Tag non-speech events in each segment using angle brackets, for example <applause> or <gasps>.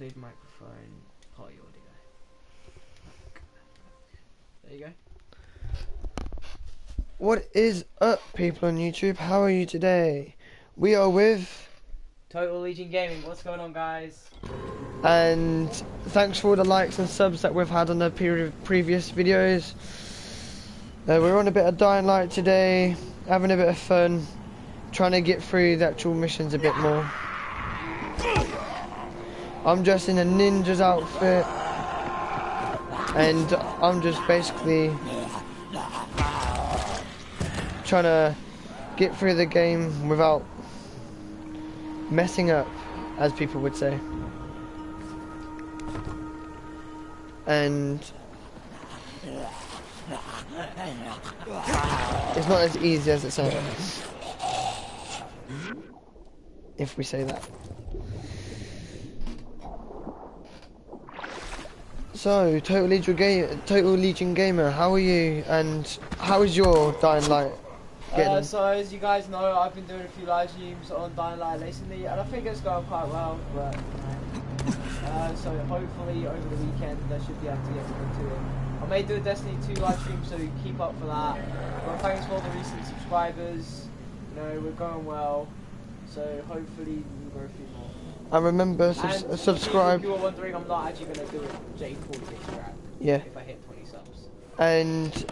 include microphone, party audio. There you go. What is up, people on YouTube? How are you today? We are with, Total Legion Gaming, what's going on, guys? and thanks for all the likes and subs that we've had on the pre- previous videos. Uh, we're on a bit of Dying Light today, having a bit of fun, trying to get through the actual missions a bit more. I'm dressed in a ninja's outfit, and I'm just basically trying to get through the game without messing up, as people would say. And it's not as easy as it sounds. If we say that. So, Total Legion, Ga- Total Legion Gamer, how are you? And how is your Dying Light getting? Uh, so as you guys know, I've been doing a few live streams on Dying Light recently, and I think it's going quite well. But uh, so hopefully over the weekend I should be able to get into it. I may do a Destiny 2 live stream, so keep up for that. But thanks for all the recent subscribers. You know we're going well, so hopefully we'll go a few I remember sub- And uh, subscribe. If you were wondering, I'm not actually going to do a J46 track Yeah. if I hit 20 subs. and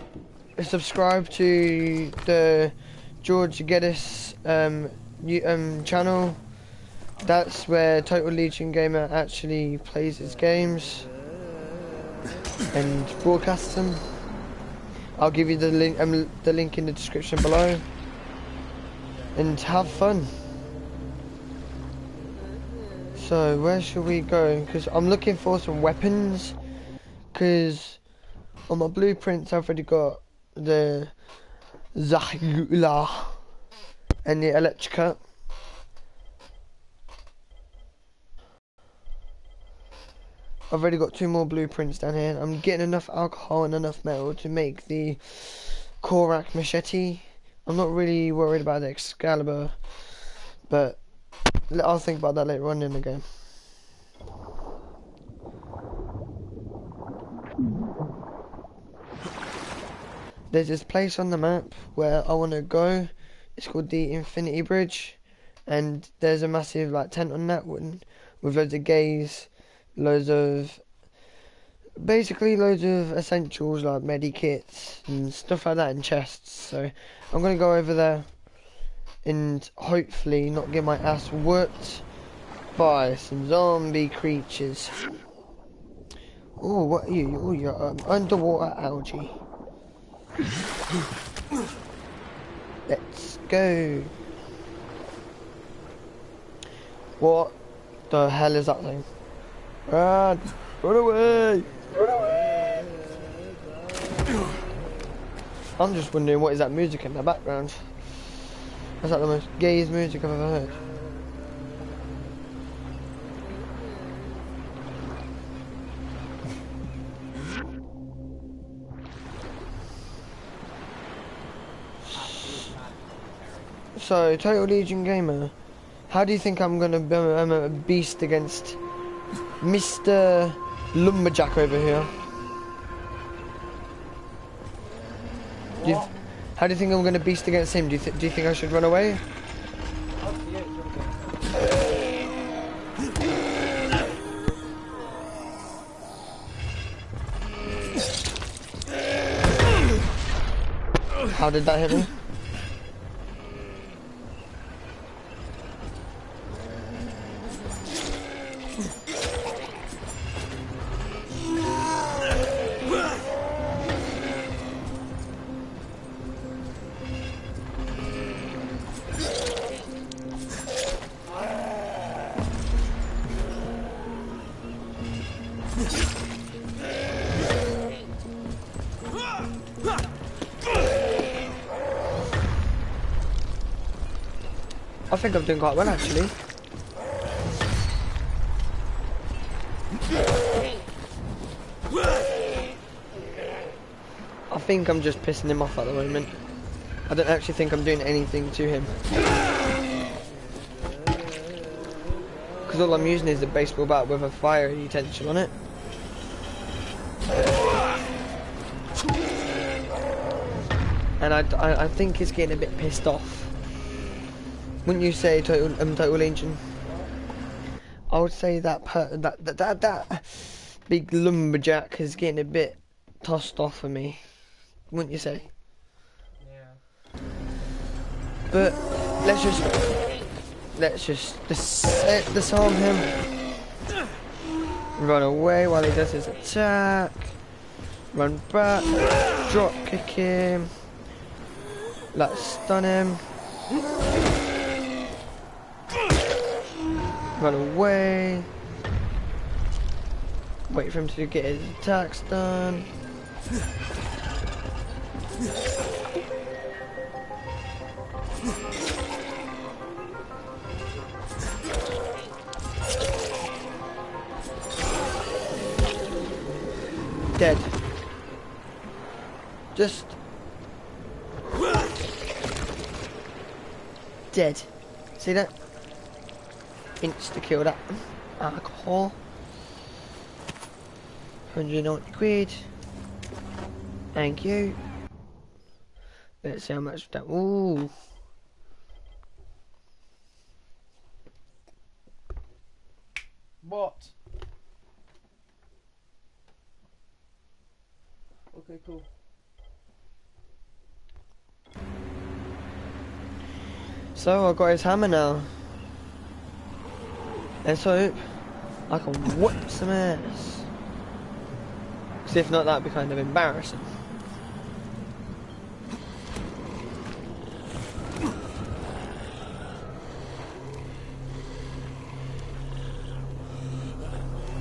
subscribe to the George Geddis um, um, channel. That's where Total Legion Gamer actually plays his games and broadcasts them. I'll give you the link, um, the link in the description below. And have fun. So where should we go? Because I'm looking for some weapons. Because on my blueprints I've already got the Zahula and the Electrica. I've already got two more blueprints down here. I'm getting enough alcohol and enough metal to make the Korek machete. I'm not really worried about the Excalibur, but I'll think about that later on in the game. There's this place on the map where I want to go. It's called the Infinity Bridge, and there's a massive like tent on that one with loads of gays, loads of basically loads of essentials like medikits and stuff like that in chests. So I'm gonna go over there and hopefully not get my ass whooped by some zombie creatures. Oh, what are you? Oh, you're um, underwater algae. Let's go. What the hell is that thing? Run! Run away! Run away! I'm just wondering what is that music in the background? That's like the most gayest music I've ever heard. <laughs> So, Total Legion Gamer, how do you think I'm gonna be I'm a beast against Mr. Lumberjack over here? How do you think I'm gonna beast against him? Do you, do you think I should run away? To. How did that hit me? I'm doing quite well actually. I think I'm just pissing him off at the moment. I don't actually think I'm doing anything to him. Because all I'm using is a baseball bat with a fire utensil on it. And I, I, I think he's getting a bit pissed off. Wouldn't you say, Total, um, Total Legion? I would say that, per, that, that, that, that big lumberjack is getting a bit tossed off for me. Wouldn't you say? Yeah. But let's just let's just dis disarm him. Run away while he does his attack. Run back. Drop kick him. Let's stun him. Run away. Wait for him to get his attacks done. Dead. Just dead. See that? Insta kill that alcohol. 190 quid. Thank you. Let's see how much that. Ooh. What? Okay, cool. So I've got his hammer now. Let's hope I can whip some ass. Because if not, that'd be kind of embarrassing.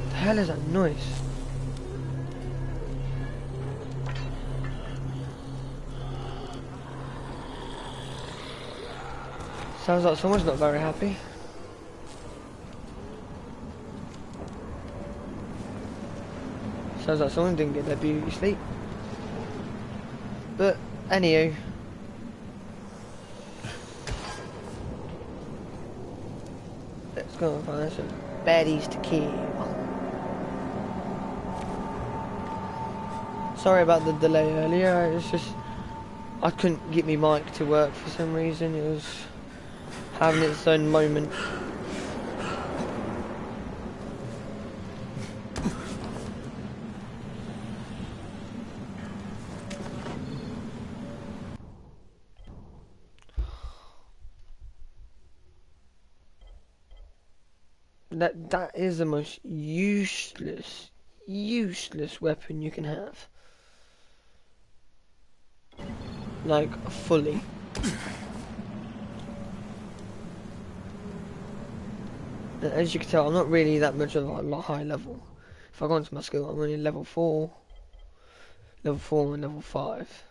The hell is that noise? Sounds like someone's not very happy. Sounds like someone didn't get their beauty sleep. But, anywho. Let's go and find some baddies to kill. Sorry about the delay earlier, it's just... I couldn't get my mic to work for some reason, it was having its own moment. That that is the most useless, useless weapon you can have. Like fully. as you can tell, I'm not really that much of a high level. If I go into my skill, I'm only level 4, level 4 and level 5.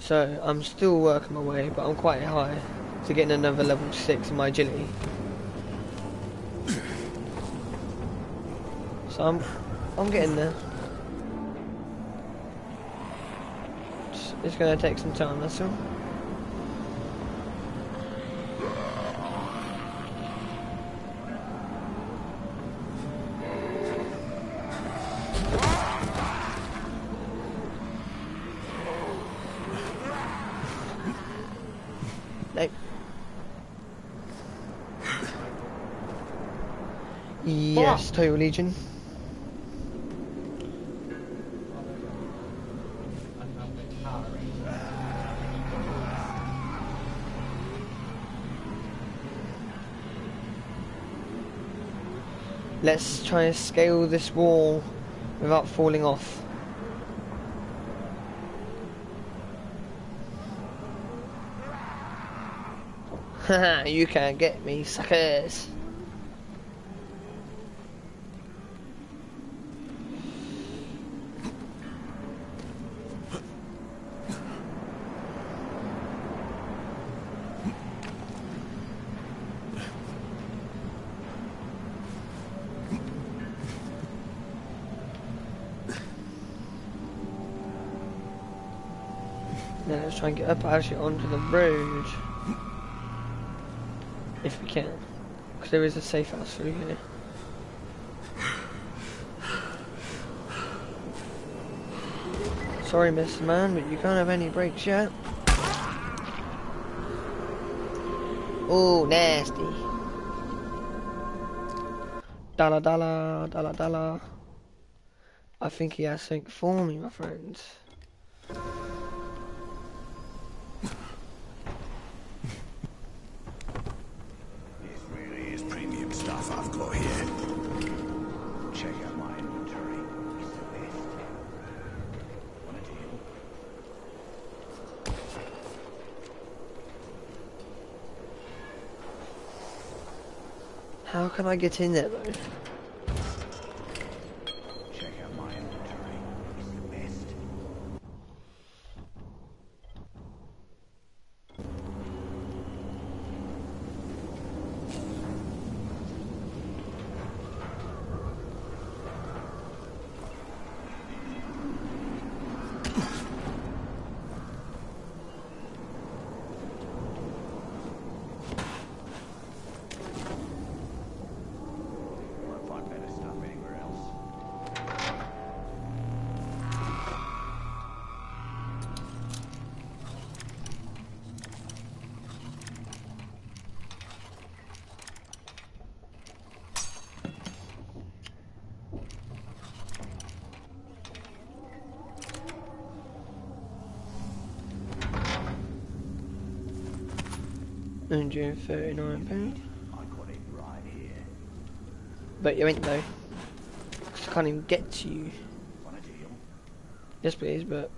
So, I'm still working my way, but I'm quite high to getting another level 6 in my agility. So I'm, I'm getting there. It's, it's gonna take some time, that's all. Yes, Total Legion. Let's try and scale this wall without falling off. Haha, <laughs> you can't get me, suckers. Try and get up actually onto the road. If we can. Because there is a safe house through here. Sorry, Mr. Man, but you can't have any brakes yet. Oh, nasty. Dala dala, dala dala. I think he has something for me, my friends. I get in there though? £139. But you ain't though. Cause I can't even get to you. Yes please, but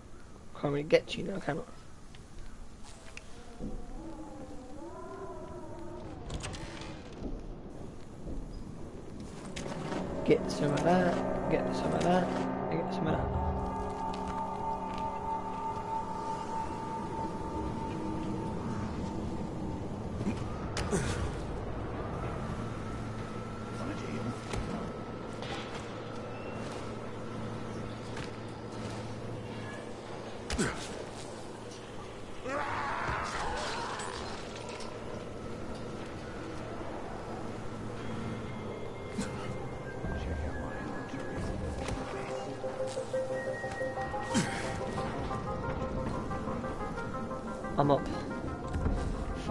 I can't really get to you now, can I? Get some of that, get some of that, get some of that.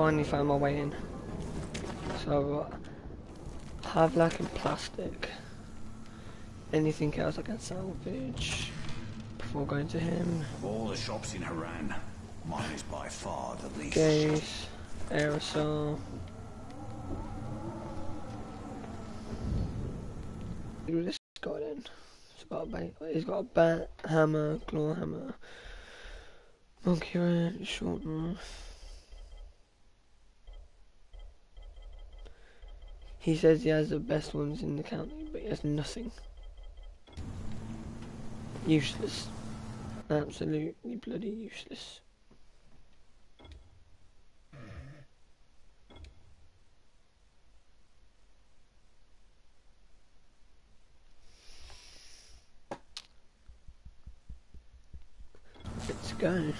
Finally found my way in. So, uh, have like in plastic. Anything else I can salvage before going to him. Of all the shops in Harran, mine is by far the least. Gas, aerosol. Look this guy then. He's got a he's got a bat, hammer, claw hammer, monkey wrench, short knife. He says he has the best ones in the county, but he has nothing. Useless. Absolutely bloody useless. Let's go.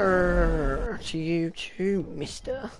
Grrr to you too, mister.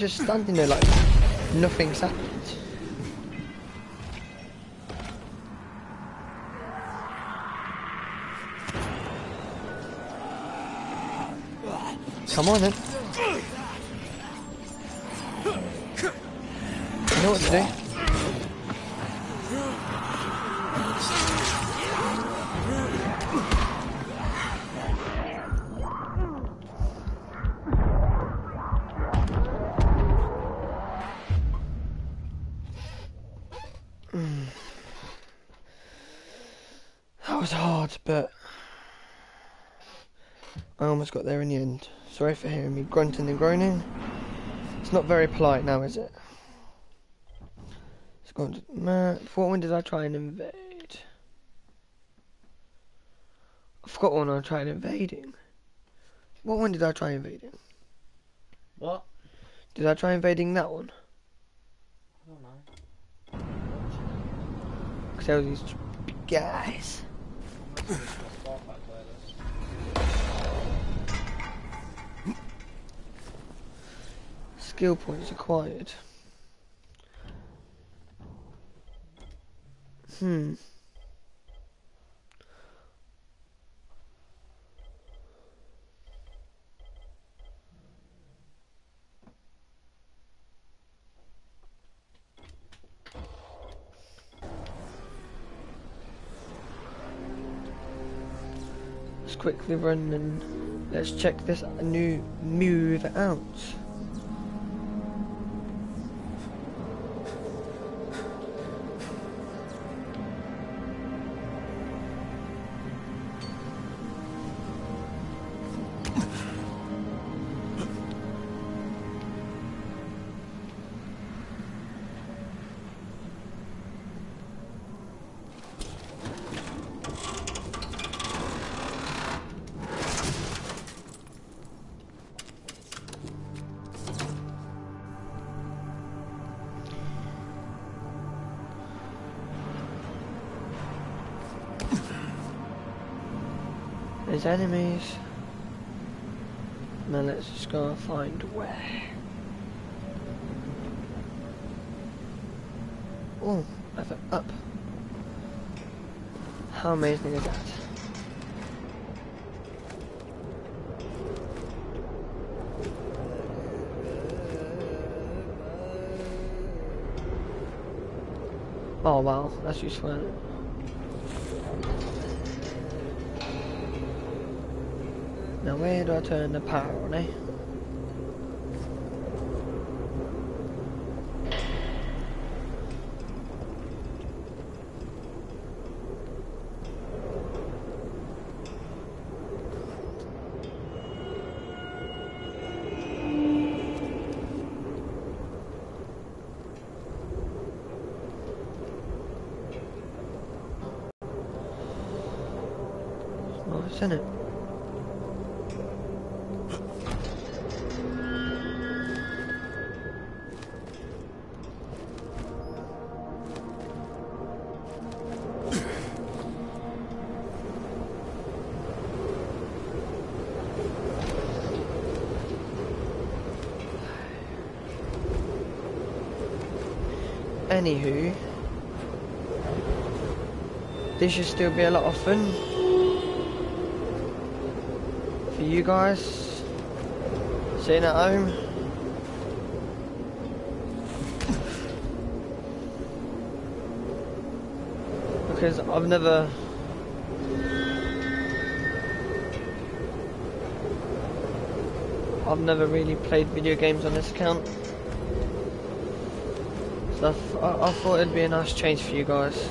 He's just standing there like nothing's happened. Come on then. You know what to do. Almost got there in the end. Sorry for hearing me grunting and groaning. It's not very polite now, is it? It's gone to map. What one did I try and invade? I forgot one I tried invading. What one did I try invading? What? Did I try invading that one? I don't know. Because there were these guys. <laughs> Skill points acquired. Hmm. Let's quickly run and let's check this new move out. That's useful. Isn't it? Now where do I turn the power on, eh? It? <sighs> Anywho, this should still be a lot of fun you guys sitting at home. Because I've never I've never really played video games on this account. So I, I thought it'd be a nice change for you guys.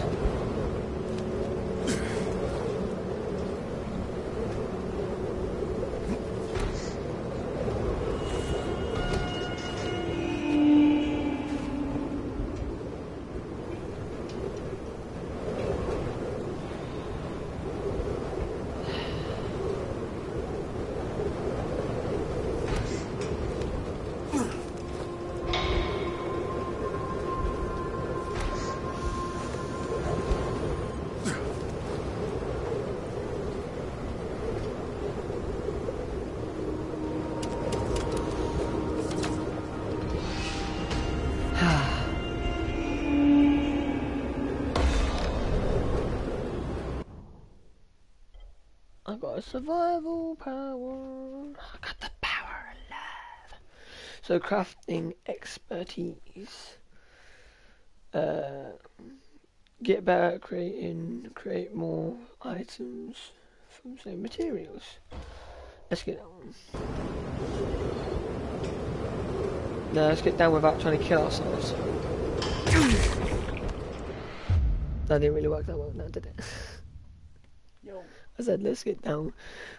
So crafting expertise. Uh, get better at creating, create more items from same materials. Let's get one. No, let's get down without trying to kill ourselves. That didn't really work that well now, did it? Yo. I said, let's get down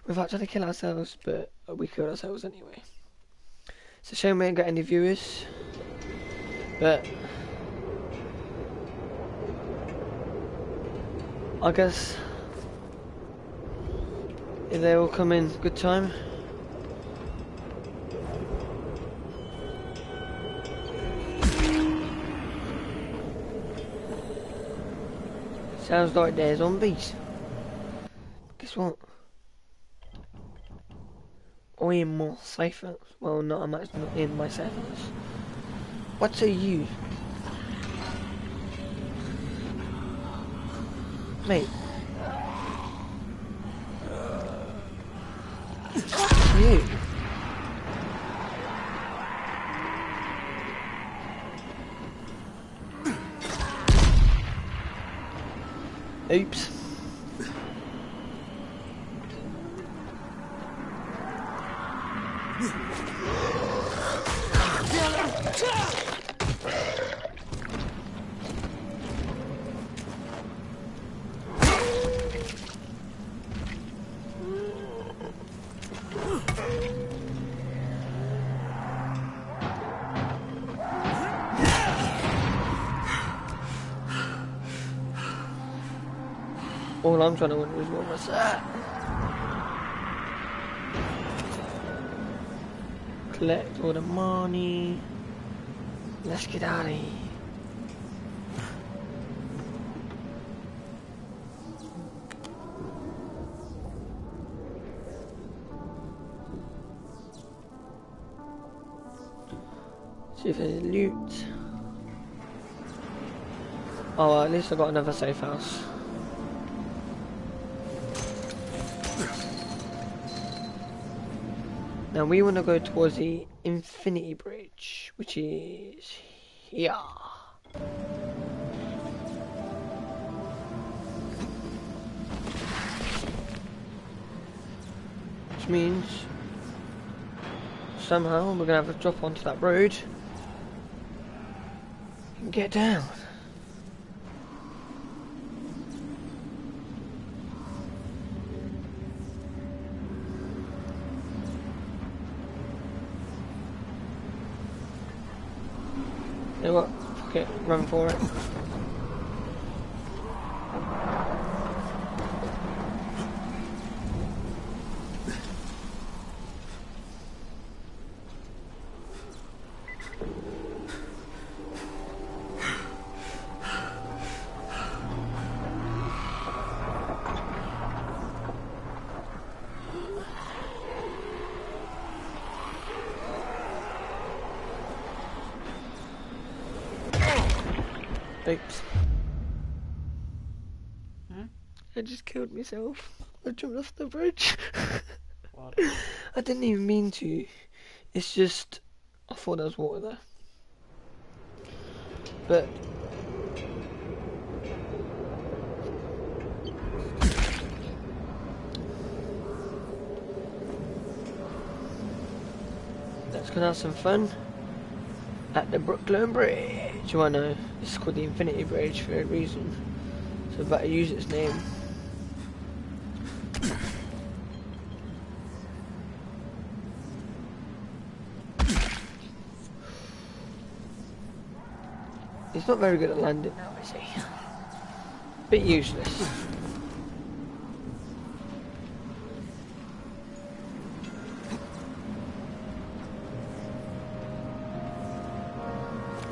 without trying to kill ourselves, but we killed ourselves anyway. It's a shame we ain't got any viewers, but I guess if they all come in good time. Sounds like they're zombies. Guess what? I am more safe. Well, not I'm in my house. What say you? Mate. you. Oops. I'm trying to wonder is what was that? Collect all the money. Let's get out of here. See if there's loot. Oh, at least I got another safe house. Now we want to go towards the Infinity Bridge, which is here. Which means somehow we're going to have to drop onto that road and get down. You know what? Fuck it, run for it. Oops. Hmm? I just killed myself. <laughs> I jumped off the bridge. <laughs> What? I didn't even mean to. It's just I thought there was water there. But let's go have some fun at the Brooklyn Bridge. You I know it's called the Infinity Bridge for a reason. So I better use its name. Not very good at landing now, is he? Bit useless.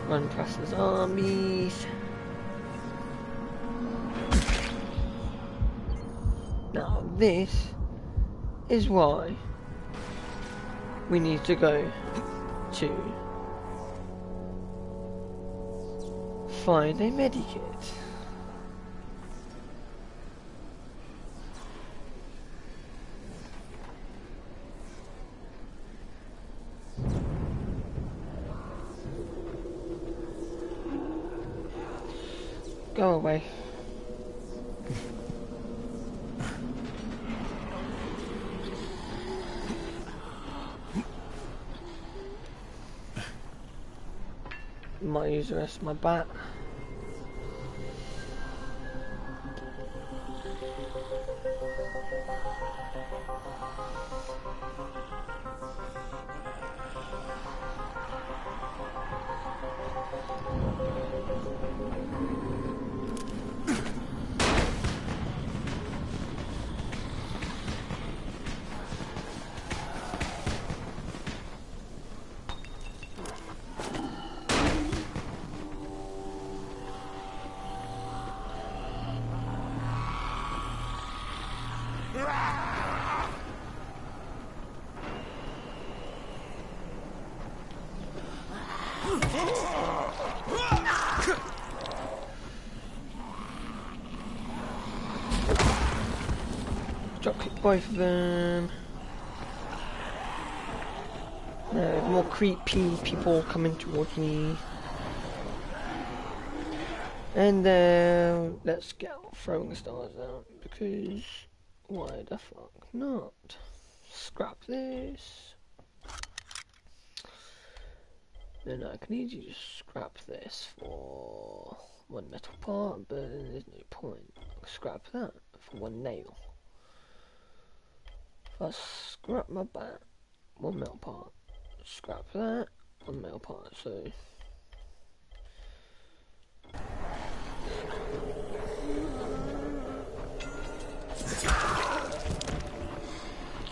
Run past the zombies. Now this is why we need to go to find a medikit. Go away. Might use the rest of my bat. More creepy people coming towards me. And uh, let's get throwing stars out because why the fuck not? Scrap this. Then I can easily just scrap this for one metal part, but there's no point. Scrap that for one nail. I scrap my bat, one metal part. Scrap that, one metal part. So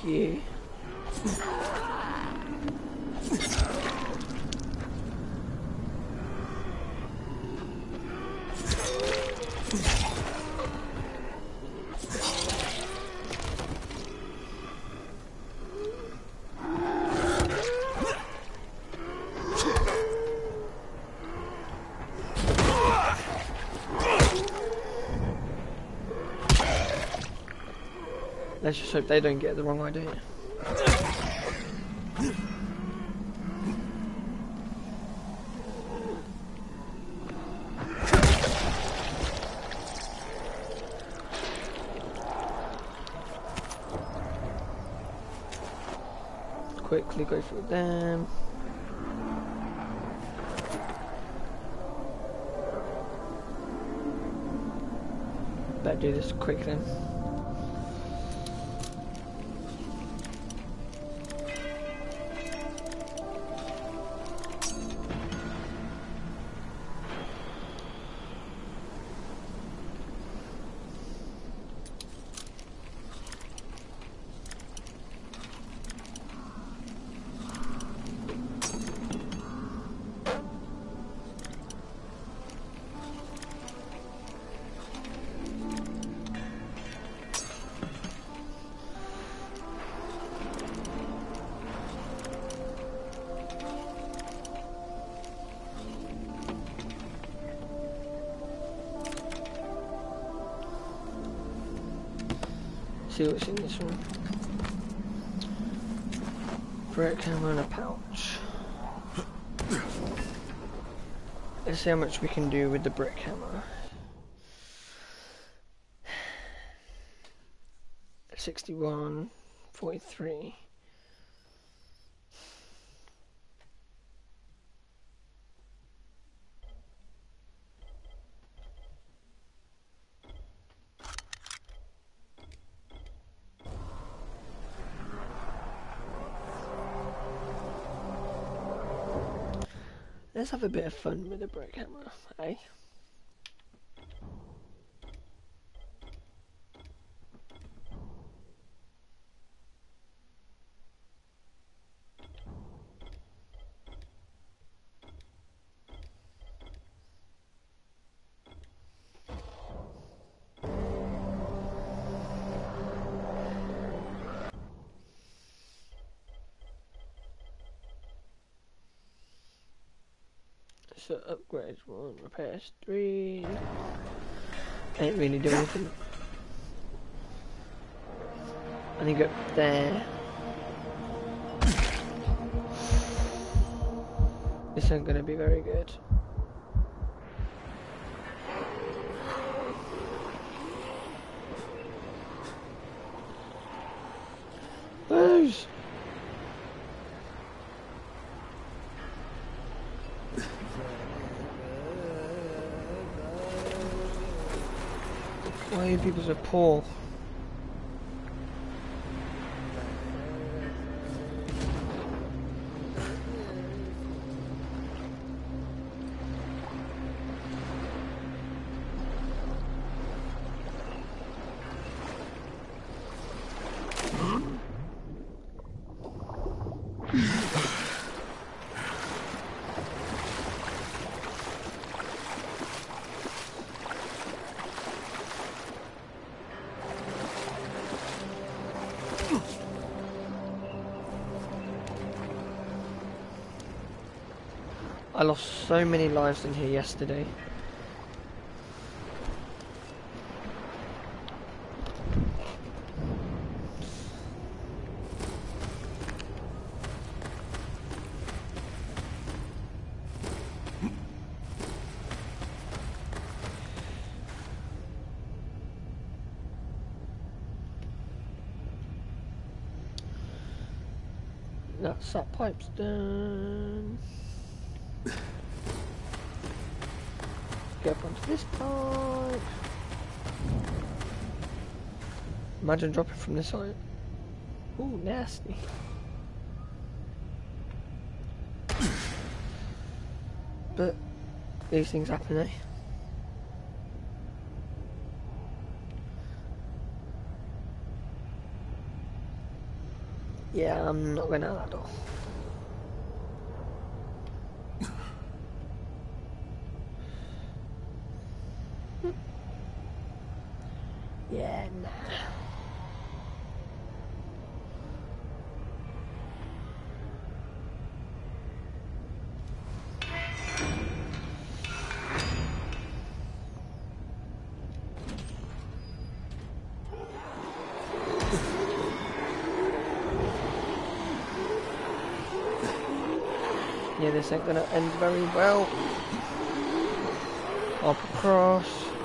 you. Hope they don't get the wrong idea. quickly go through them. Better do this quick then. See what's in this one. Brick hammer and a pouch. Let's see how much we can do with the brick hammer. 61, 43. Let's have a bit of fun with a brick hammer, eh? So upgrades one, repairs three. Ain't really doing anything. I think up there. This ain't gonna be very good. Booze! Why are you people so poor? So many lives in here yesterday. That pipe's done. Get up onto this pipe. Imagine dropping from this side. Ooh, nasty. But these things happen, eh? Yeah, I'm not going out that door. Yeah, nah. This ain't gonna end very well. Up across.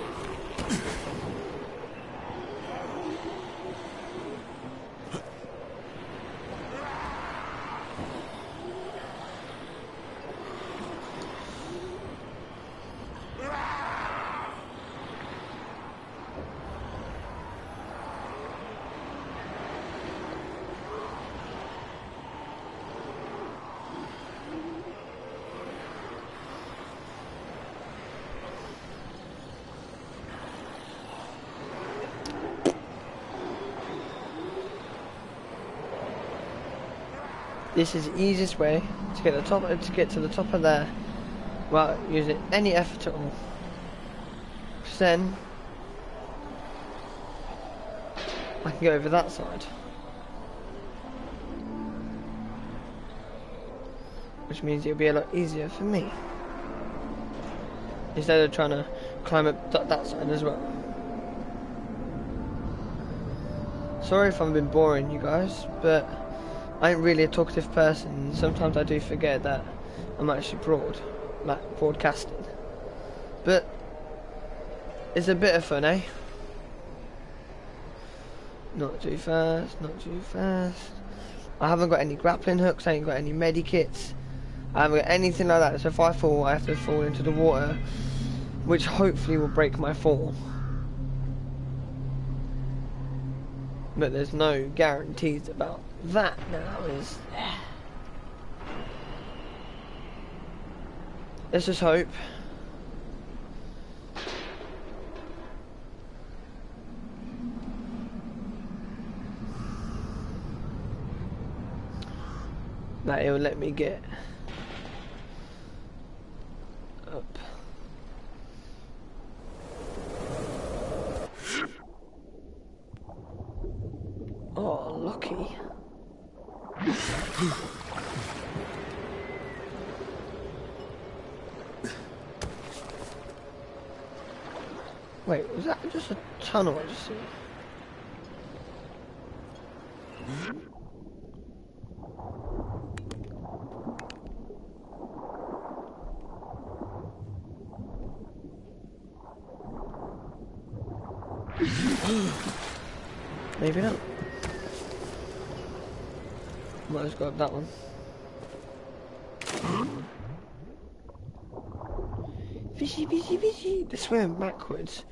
This is the easiest way to get the top to get to the top of there without using any effort at all. Then I can go over that side. Which means it'll be a lot easier for me. Instead of trying to climb up th that side as well. Sorry if I've been boring you guys, but I ain't really a talkative person. Sometimes I do forget that I'm actually broad, like broadcasting. But it's a bit of fun, eh? Not too fast, not too fast. I haven't got any grappling hooks, I ain't got any medikits. I haven't got anything like that, so if I fall, I have to fall into the water, which hopefully will break my fall. But there's no guarantees about that now, is? Let's eh. just hope. That it will let me get up. Oh, lucky. Wait, was that just a tunnel I just see? Maybe not. Might as well grab that one. Fishy, fishy, fishy. They swim backwards.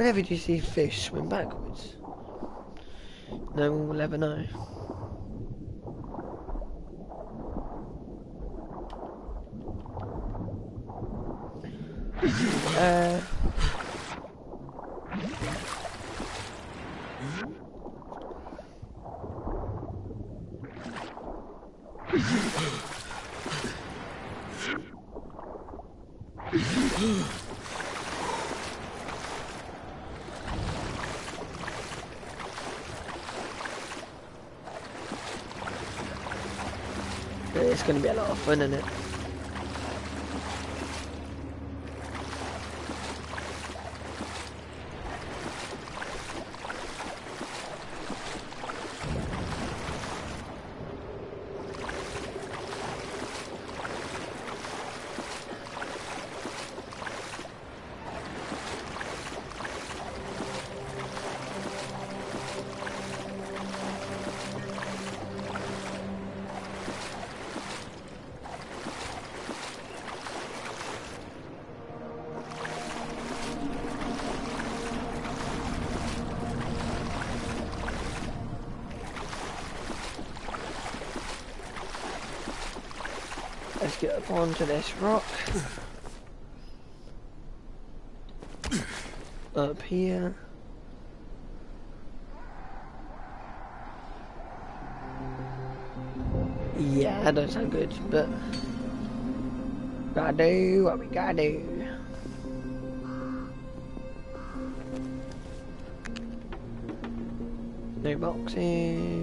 Whenever do you see fish swim backwards, no one will ever know. It's gonna be a lot of fun, isn't it? Onto this rock. Up here. Yeah, that does sound good, but gotta do what we gotta do. No boxes.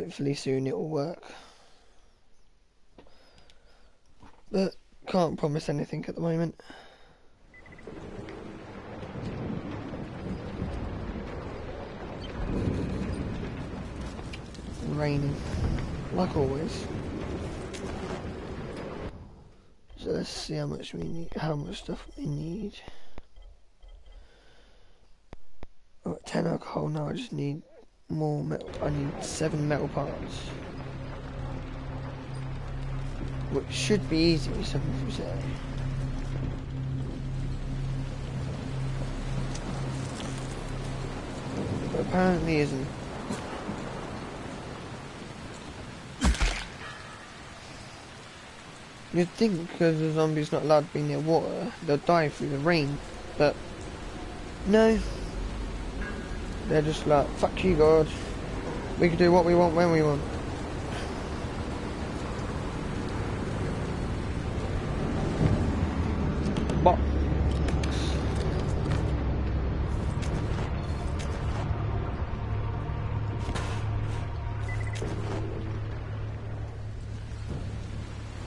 Hopefully soon it will work. But can't promise anything at the moment. raining, like always. So let's see how much we need, how much stuff we need. Oh, 10 alcohol, now I just need more metal, I need 7 metal parts. Which should be easy, people say. But apparently isn't. You'd think because the zombie's not allowed to be near water, they'll die through the rain, but no. They're just like, fuck you God, we can do what we want when we want. Box.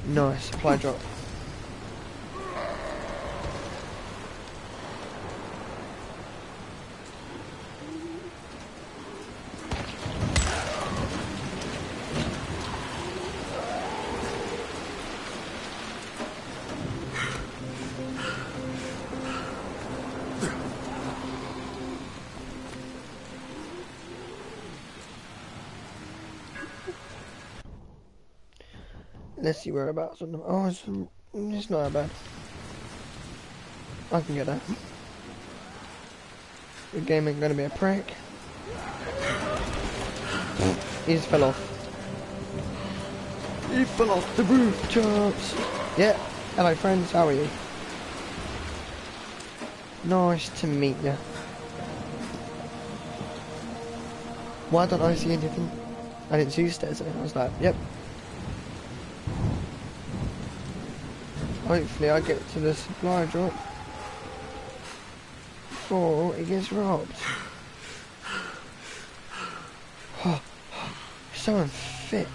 Nice, supply drop. See whereabouts on them. Oh, it's, mm, it's not that bad. I can get that. The game ain't gonna be a prank. He just fell off. He fell off the rooftops. Yeah. Hello, friends. How are you? Nice to meet you. Why don't I see anything? I didn't see stairs. Eh? I was like, yep. Hopefully I get to the supply drop before it gets robbed. <sighs> <sighs> So unfit.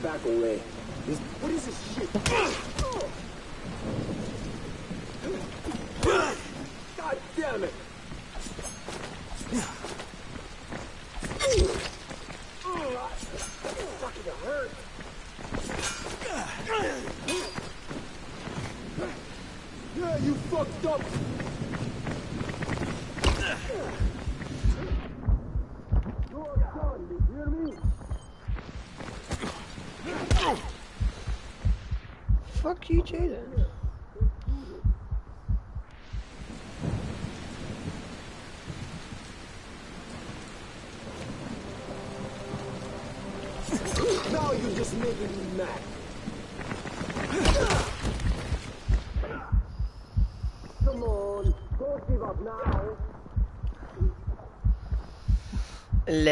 Back away. This, what is this shit? God damn it! Fucking hurt. Yeah, you fucked up. You are done, you hear me? Fuck you, Jaden. Now you're just making me mad. Come on, don't give up now.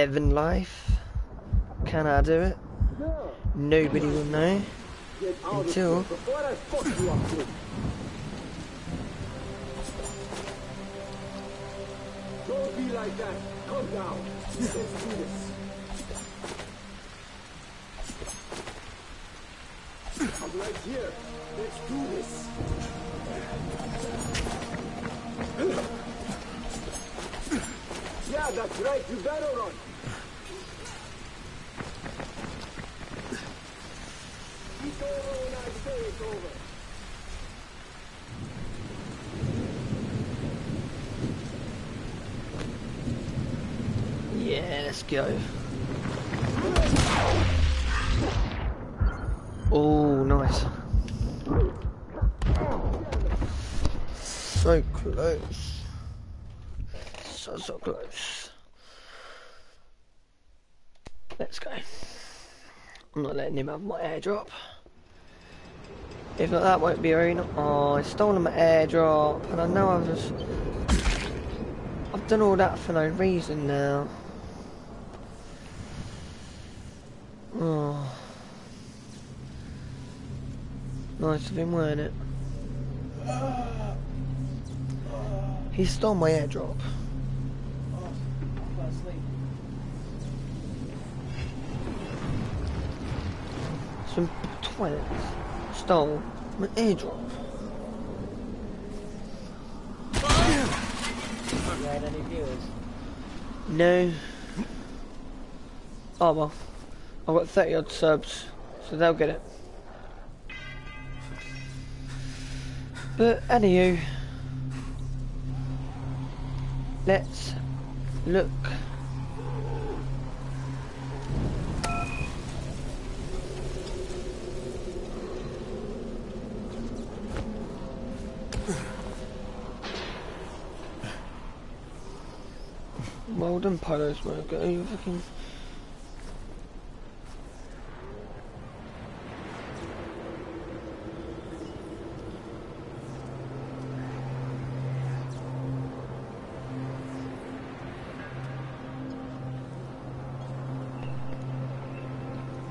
11 life. Can I do it? No, Nobody will know. Until-. Don't be like that. Calm down. Let's do this. Letting him have my airdrop. If not, that won't be very. Oh, I stolen my airdrop, and I know I've just. I've done all that for no reason now. Oh. Nice of him, weren't it? He stole my airdrop. Twats stole my airdrop. You any viewers? No. Oh well. I've got 30 odd subs, so they'll get it. But anywho, let's look. You fucking...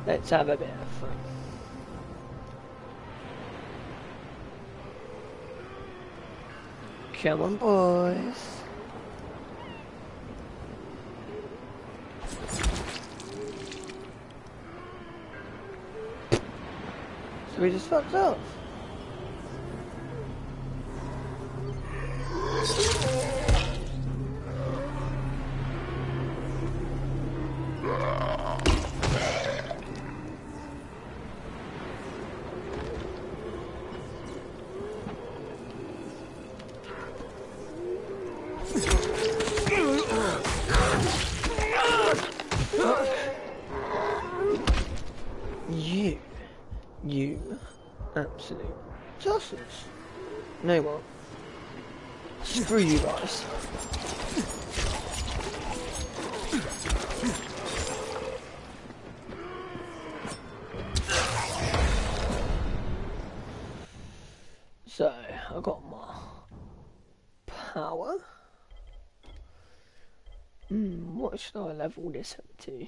Let's have a bit of fun. Come on, boys. We just fucked off. Level this up to?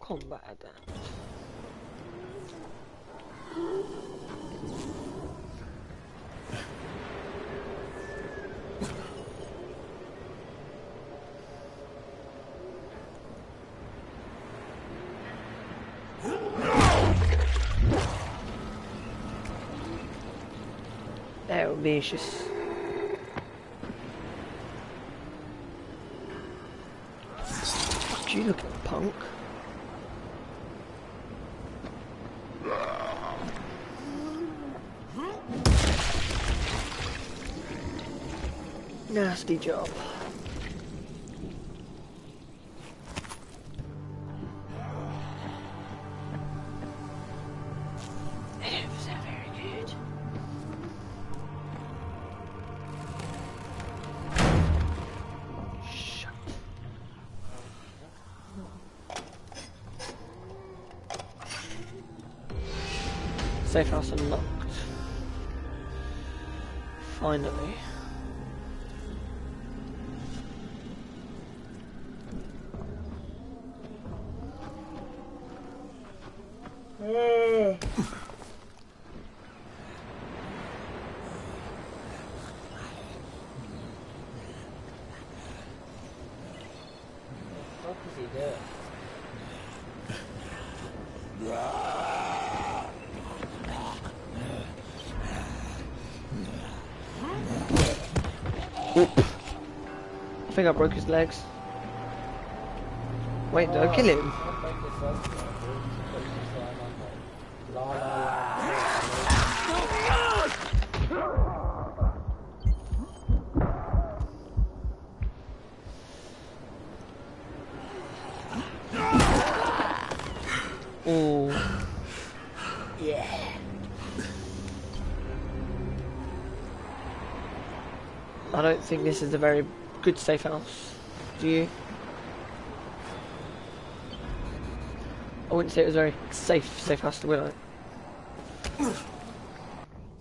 combat adapt. Ambitious. Fuck you looking punk. Nasty job. Safe house unlocked. Finally. What is he doing? I think I broke his legs. Wait, I kill him? Don't. Oh. Yeah. I don't think this is a very good safe house. Do you? I wouldn't say it was very safe safe house to win at.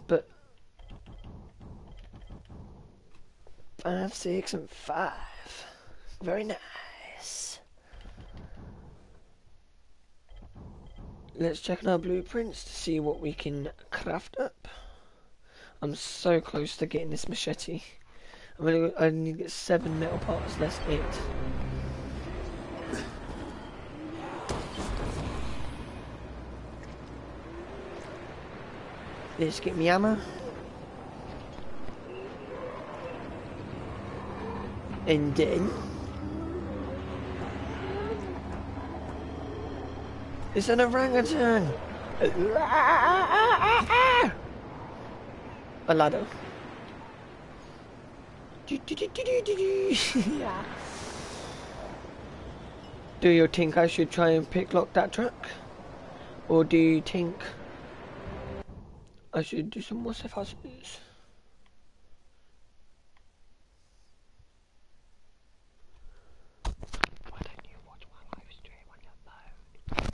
But five, six, and five. Very nice. Let's check on our blueprints to see what we can craft up. I'm so close to getting this machete. I'm gonna, I need to get seven metal parts, that's it. Let's get me ammo. And then... It's an orangutan! <laughs> A ladder. Do, do, do, do, do, do, do. Yeah. <laughs> Do you think I should try and pick lock that truck? Or do you think I should do some more stuff? Why don't you watch my live stream on your phone?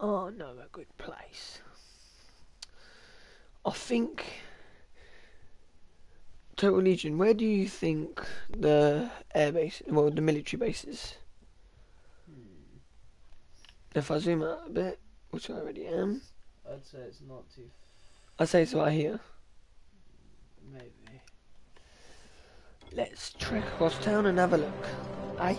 Oh no, a good place. I think Total Legion. Where do you think the air base, well, the military base is? Hmm. If I zoom out a bit, which I already am, I'd say it's not too. I'd say it's right here. Maybe. Let's trek across town and have a look. Aye.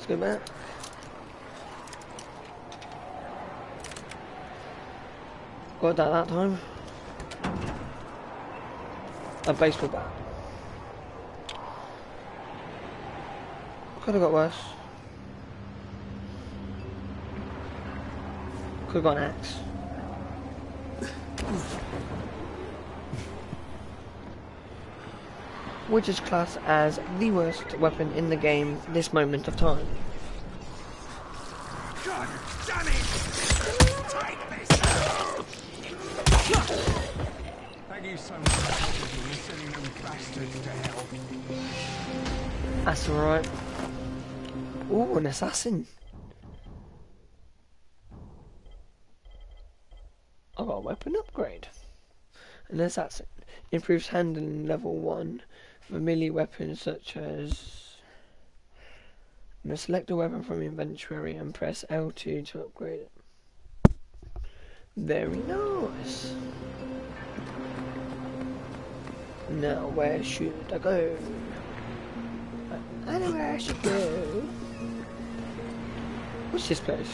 Let's go back. Got that that time. A baseball bat. Could have got worse. Could have got an axe. Which is classed as the worst weapon in the game this moment of time. God damn it! Thank you so much for sending them bastards to hell. That's alright. Ooh, an assassin. I got a weapon upgrade. An assassin. Improves handling level 1 for melee weapons such as... Now select a weapon from inventory and press L2 to upgrade it. Very nice. Now where should I go? Uh, I know where I should go. What's this place?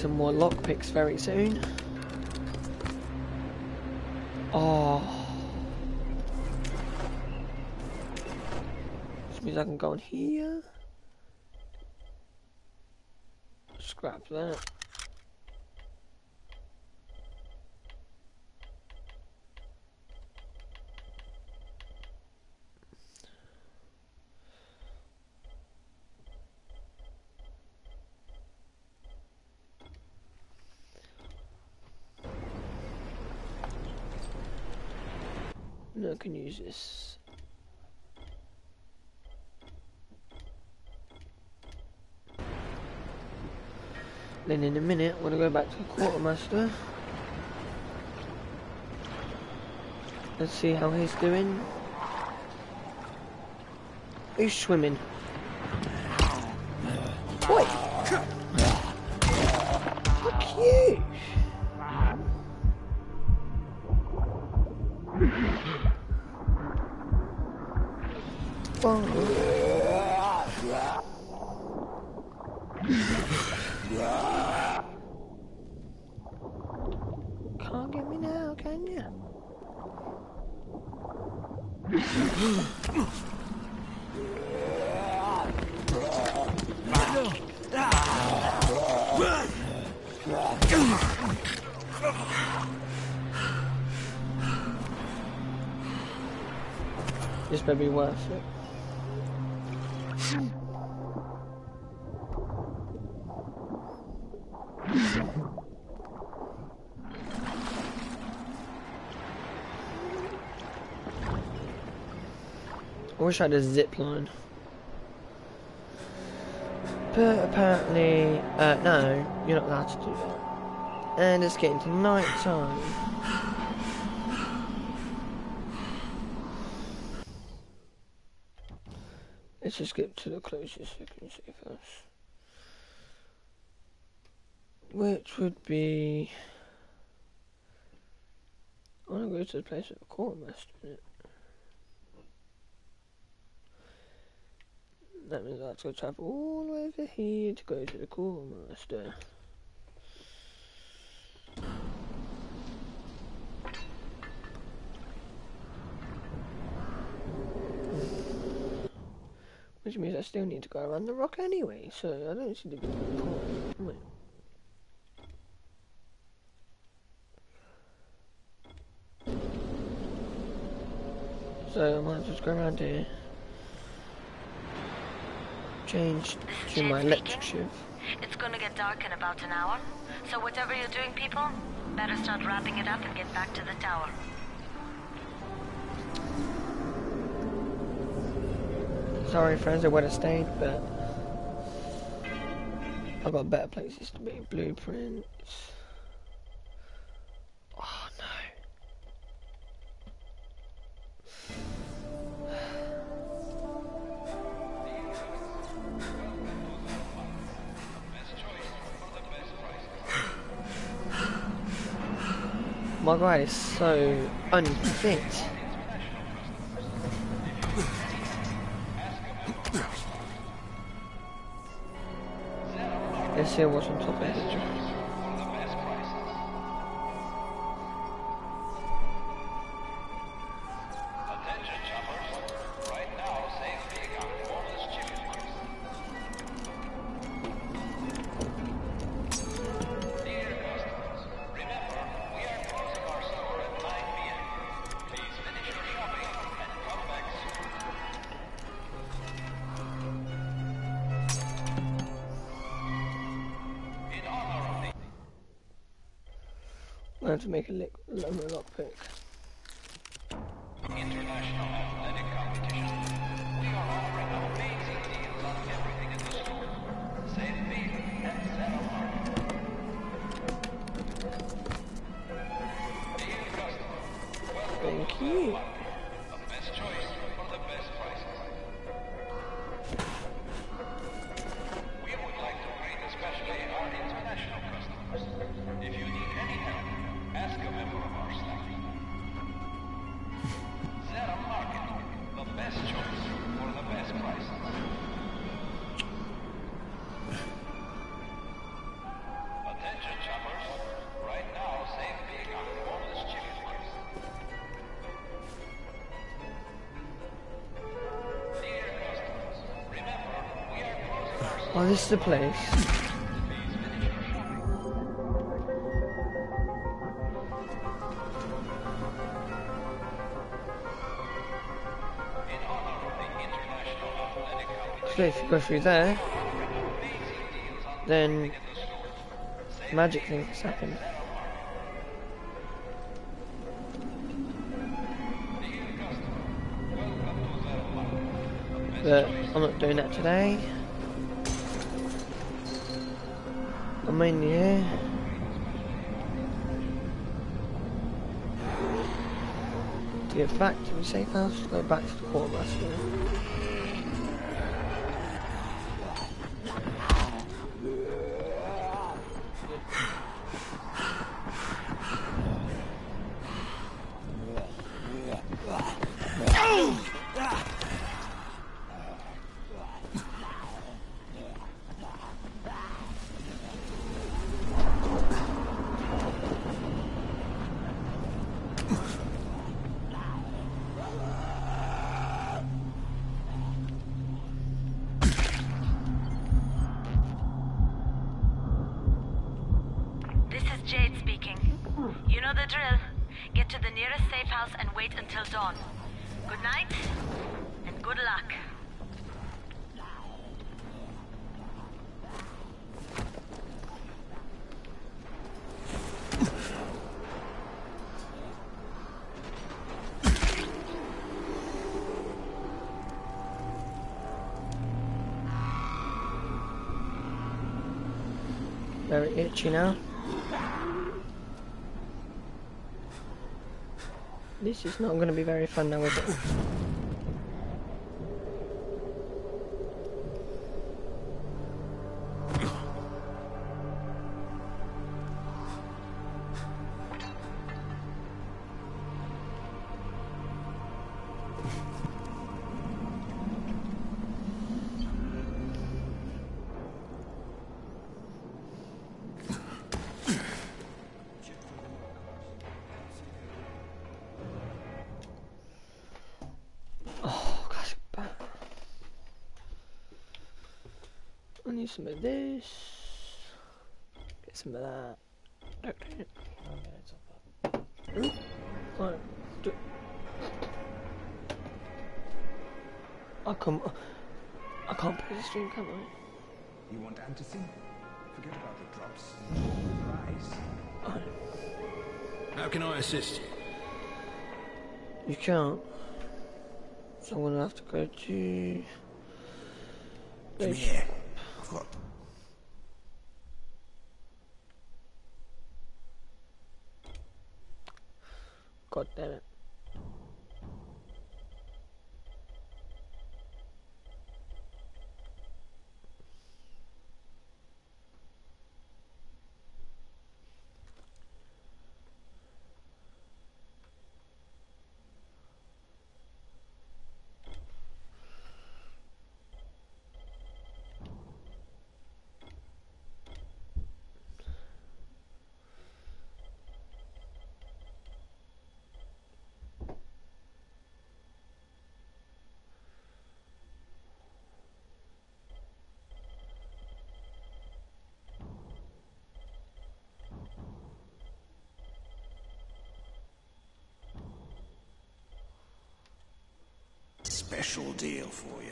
Some more lockpicks very soon. Oh. This means I can go in here. Scrap that. This. Then in a minute, I'm gonna go back to the quartermaster. Let's see how he's doing. He's swimming. Wait! Fuck you! Can't wish I had a zip line. But apparently, uh, no, you're not allowed to do that. And it's getting to night time. Let's just get to the closest we can see first. Which would be... I want to go to the place with the quartermaster in it. That means I have to travel all the way over here to go to the quartermaster. Which means I still need to go around the rock anyway, so I don't see the point. So I might just go around here. Change This is to my Jade electric speaking. shift. It's gonna get dark in about an hour. So whatever you're doing, people, better start wrapping it up and get back to the tower. Sorry friends, I would have stayed, but I've got better places to be. Blueprints. My guy is so unfit. Let's see what's on top of it. Oh, this is the place. So if you go through there, then magic things happen. But I'm not doing that today. Here. To get back to the safe house, go back to the quartermaster. Itchy now. This is not going to be very fun now, is it? Need some of this. Get some of that. Okay. Hmm? Right. Do- I come. I can't put the stream, can I? You want antizin? Forget about the drops. Rise. How can I assist you? You can't. So I'm gonna have to go to. Come here. I've God damn it. Special deal for you.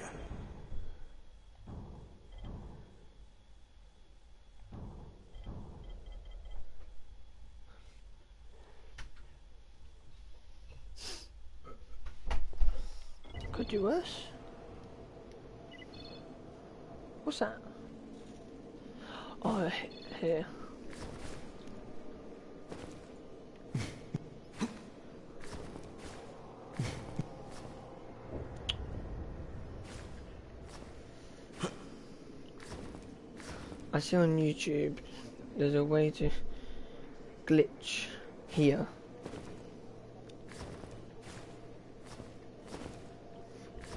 Could do worse. What's that? Oh, he- here. I see on YouTube there's a way to glitch here.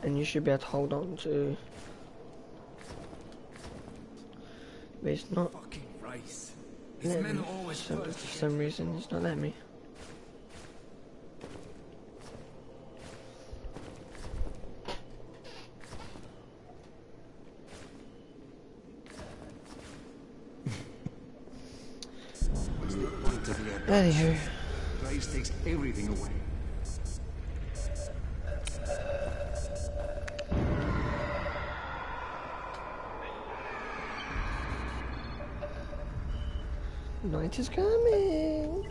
And you should be able to hold on to but it's not Fucking rice. These letting me. always So, for some reason it's not letting me. What's the point of the air? Anywho, Place takes everything away. night is coming.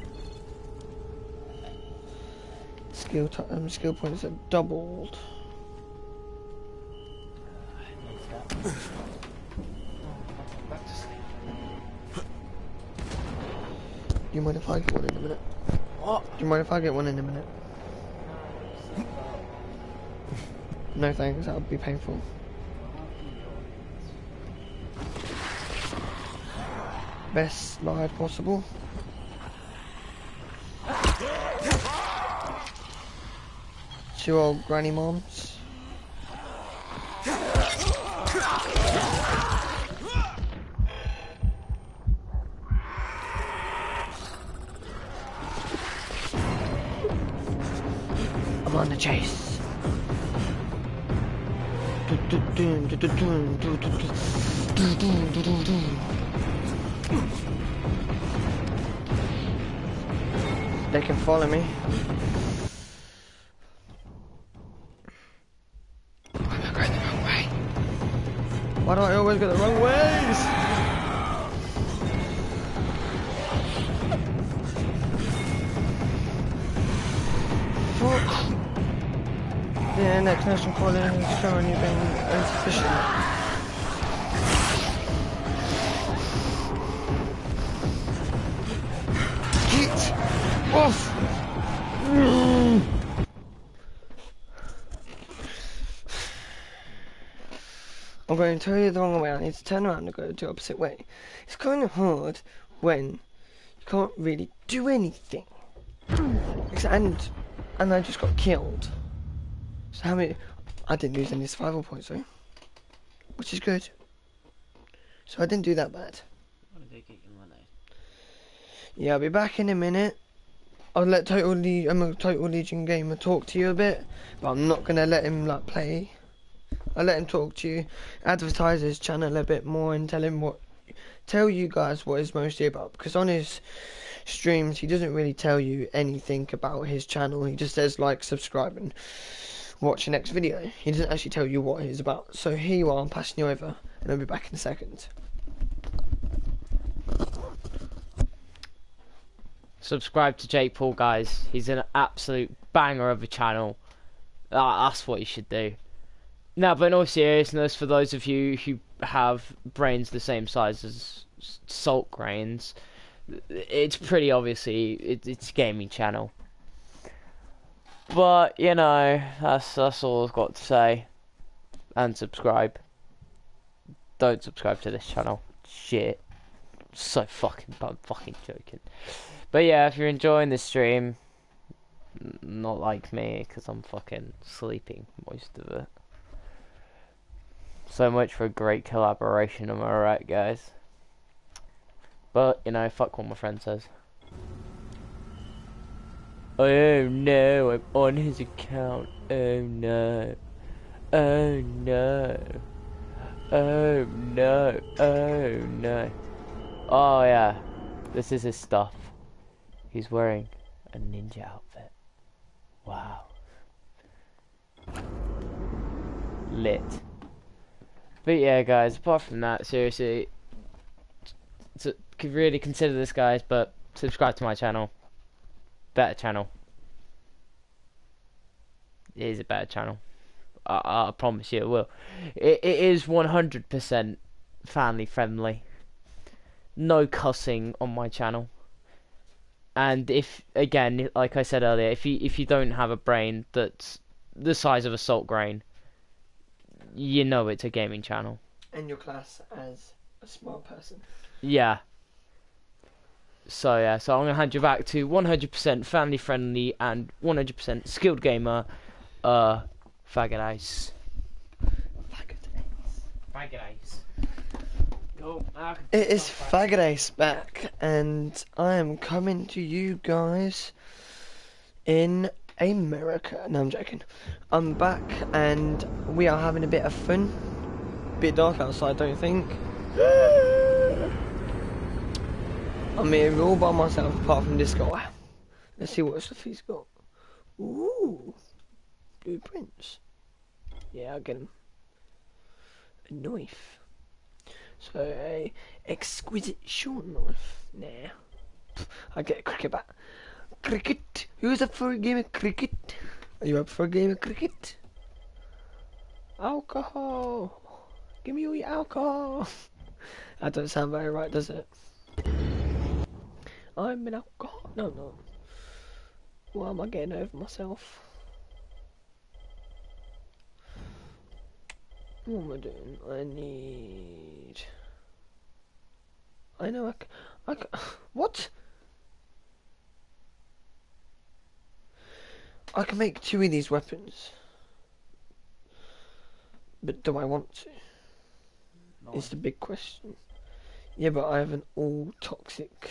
Skill t- um, skill points are doubled. If I get one in a minute? What? Do you mind if I get one in a minute? No thanks, that would be painful. Best slide possible. Two old granny moms. They can follow me. The next nation calling has currently been insufficient. Get off! I'm going totally the wrong way. I need to turn around and go the opposite way. It's kind of hard when you can't really do anything. And and I just got killed. So how many? I didn't lose any survival points though, which is good. So I didn't do that bad. Yeah, I'll be back in a minute. I'll let Total Le- I'm a Total Legion gamer talk to you a bit, but I'm not gonna let him like play. I'll let him talk to you, advertise his channel a bit more, and tell him what, tell you guys what it's mostly about. Because on his streams, he doesn't really tell you anything about his channel. He just says like, subscribe, and watch the next video. He doesn't actually tell you what it's about. So here you are. I'm passing you over, and I'll be back in a second. Subscribe to Jake Paul, guys. He's an absolute banger of a channel. Ah, that's what you should do. Now, but in all seriousness, for those of you who have brains the same size as salt grains, it's pretty obviously it, it's a gaming channel. But you know, that's that's all I've got to say. And subscribe. Don't subscribe to this channel. Shit. So fucking, I'm fucking joking. But yeah, if you're enjoying this stream, not like me, because I'm fucking sleeping most of it. So much for a great collaboration, am I right, guys? But, you know, fuck what my friend says. Oh no, I'm on his account. Oh no. Oh no. Oh no. Oh no. Oh yeah. This is his stuff. He's wearing a ninja outfit. Wow. Lit. But yeah, guys, apart from that, seriously, t- could really consider this, guys, but subscribe to my channel. Better channel. It is a better channel. I, I promise you it will. It, it is 100% family friendly. No cussing on my channel and if again like i said earlier if you if you don't have a brain that's the size of a salt grain you know it's a gaming channel And your class as a smart person. yeah so yeah so i'm gonna hand you back to 100% family friendly and 100% skilled gamer uh faggot ice faggot ice go I can It is. Faggot Ace back, and I am coming to you guys in America. No, I'm joking. I'm back, and we are having a bit of fun. Bit dark outside, don't you think? <gasps> <laughs> I'm here all by myself, apart from this guy. Let's see what stuff he's got. Ooh, blueprints. Yeah, I'll get him. A knife. So a exquisite short knife. Nah. <laughs> I get a cricket bat. Cricket. Who's up for a game of cricket? Are you up for a game of cricket? Alcohol. Give me all your alcohol. <laughs> that doesn't sound very right, does it? I'm an alcohol. No, no. Why am I getting over myself? What am I doing? I need. I know I. C- I c- <sighs> what? I can make two of these weapons. But do I want to? No. Is the big question. Yeah, but I have an all toxic,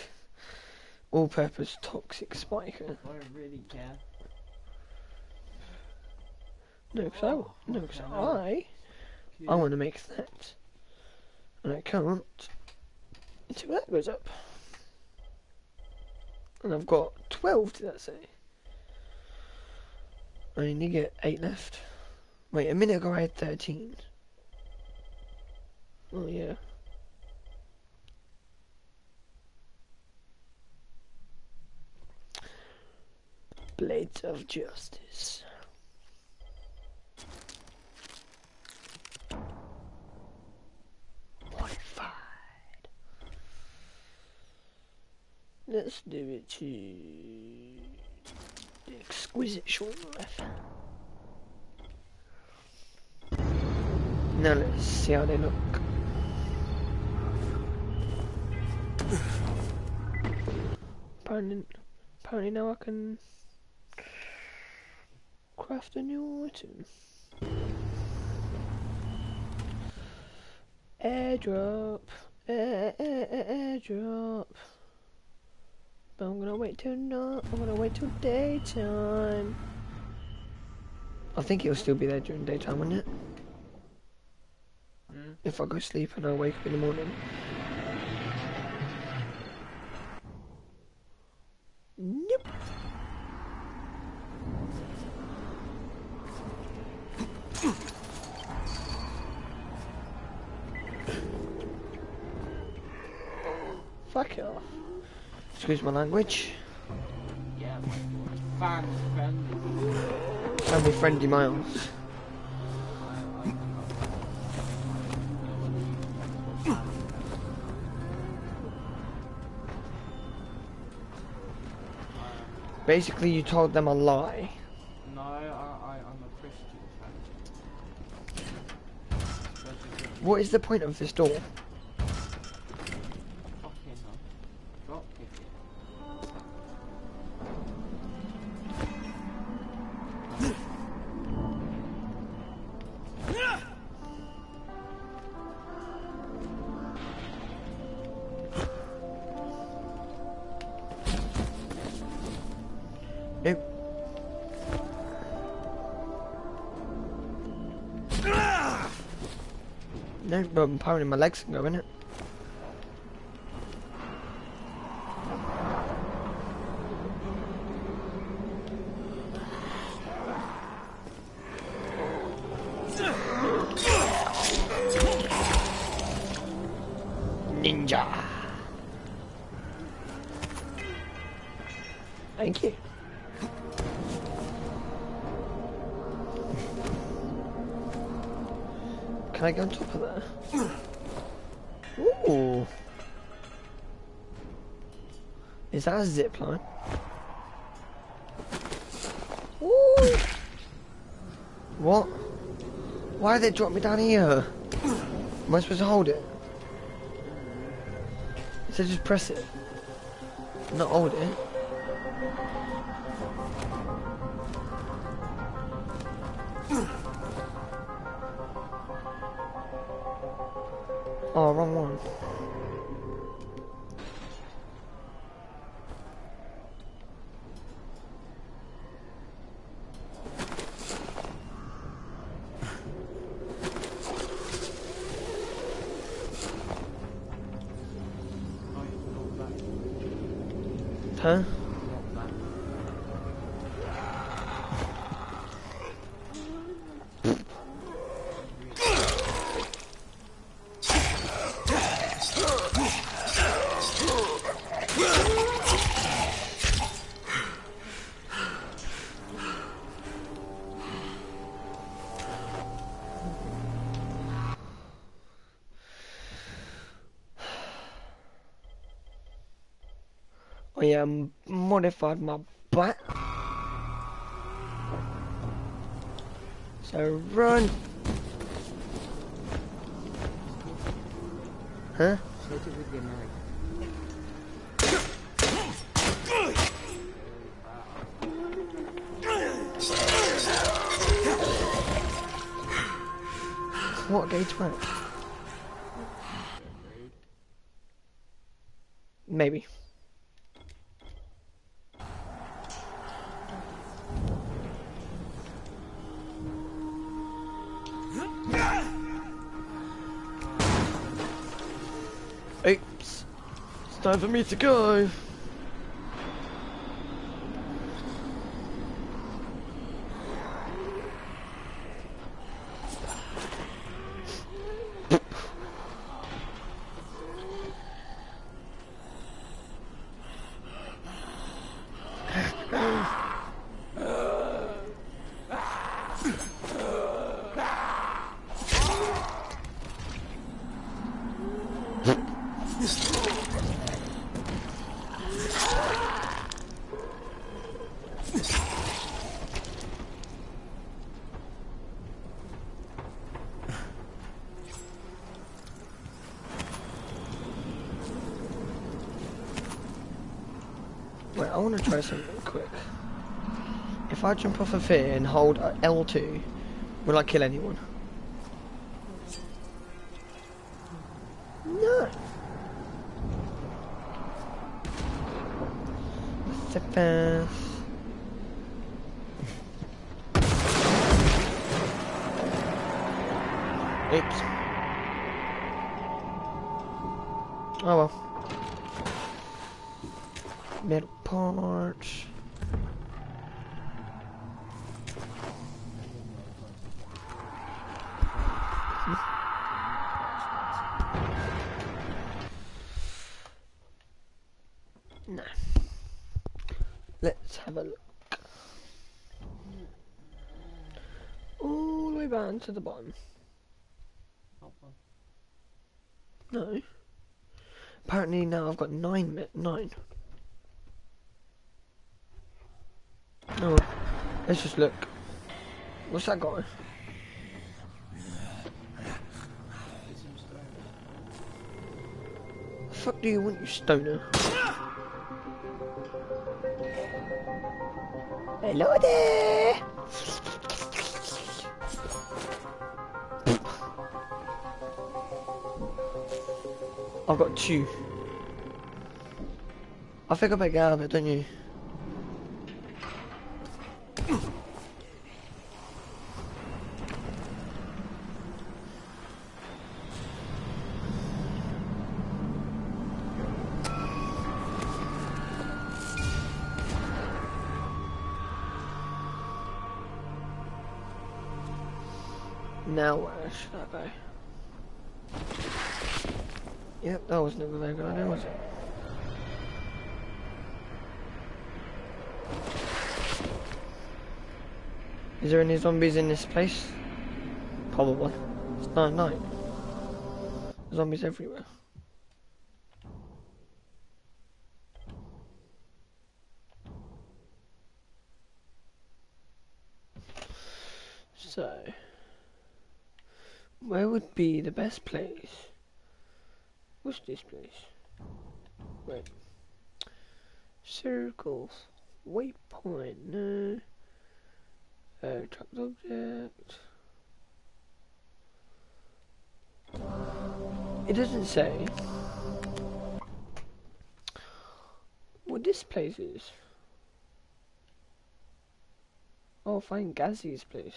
all purpose toxic spiker. I don't really care. No, because Oh, I, no, 'cause oh, okay. I, I want to make that. And I can't until that goes up. And I've got 12, did that say? I only get 8 left. Wait, a minute ago I had 13. Oh, yeah. Blades of Justice. Modified. Let's do it to the exquisite short knife. Now let's see how they look. Apparently, apparently now I can craft a new item. Airdrop, air, air, air, airdrop. But I'm gonna wait till night. I'm gonna wait till daytime. I think it'll still be there during daytime, won't it? Mm. If I go sleep and I wake up in the morning. You. Excuse my language. Yeah, fan friendly. Family friendly miles. Basically, you told them a lie. No, I, I, I'm a Christian fan. That's a good What is the point of this door? But apparently my legs can go in it. Ninja. Thank you. Can I go on top of that? Is that a zip line? Ooh. What? Why did they drop me down here? Am I supposed to hold it? So just press it. Not hold it. Am modified my butt. So run. Huh? It with your knife. What gauge work? Time for me to go. Try something quick. If I jump off of here and hold uh, L2, will I kill anyone? No. Fast. Oops. Oh well. Metal parts. No. Let's have a look. All the way down to the bottom. No. Apparently now I've got nine nine. Oh, well. Let's just look. What's that guy? The fuck do you want, you stoner? Hello there! I've got two. I think I get out of it, don't you? Should I go? Yep, that was never a very good idea, was it? Is there any zombies in this place? Probably. It's night night. Zombies everywhere. So, where be the best place? What's this place? Wait. Circles. Waypoint. No. Uh, tracked object. It doesn't say what this place is. Oh, find Gazzy's place.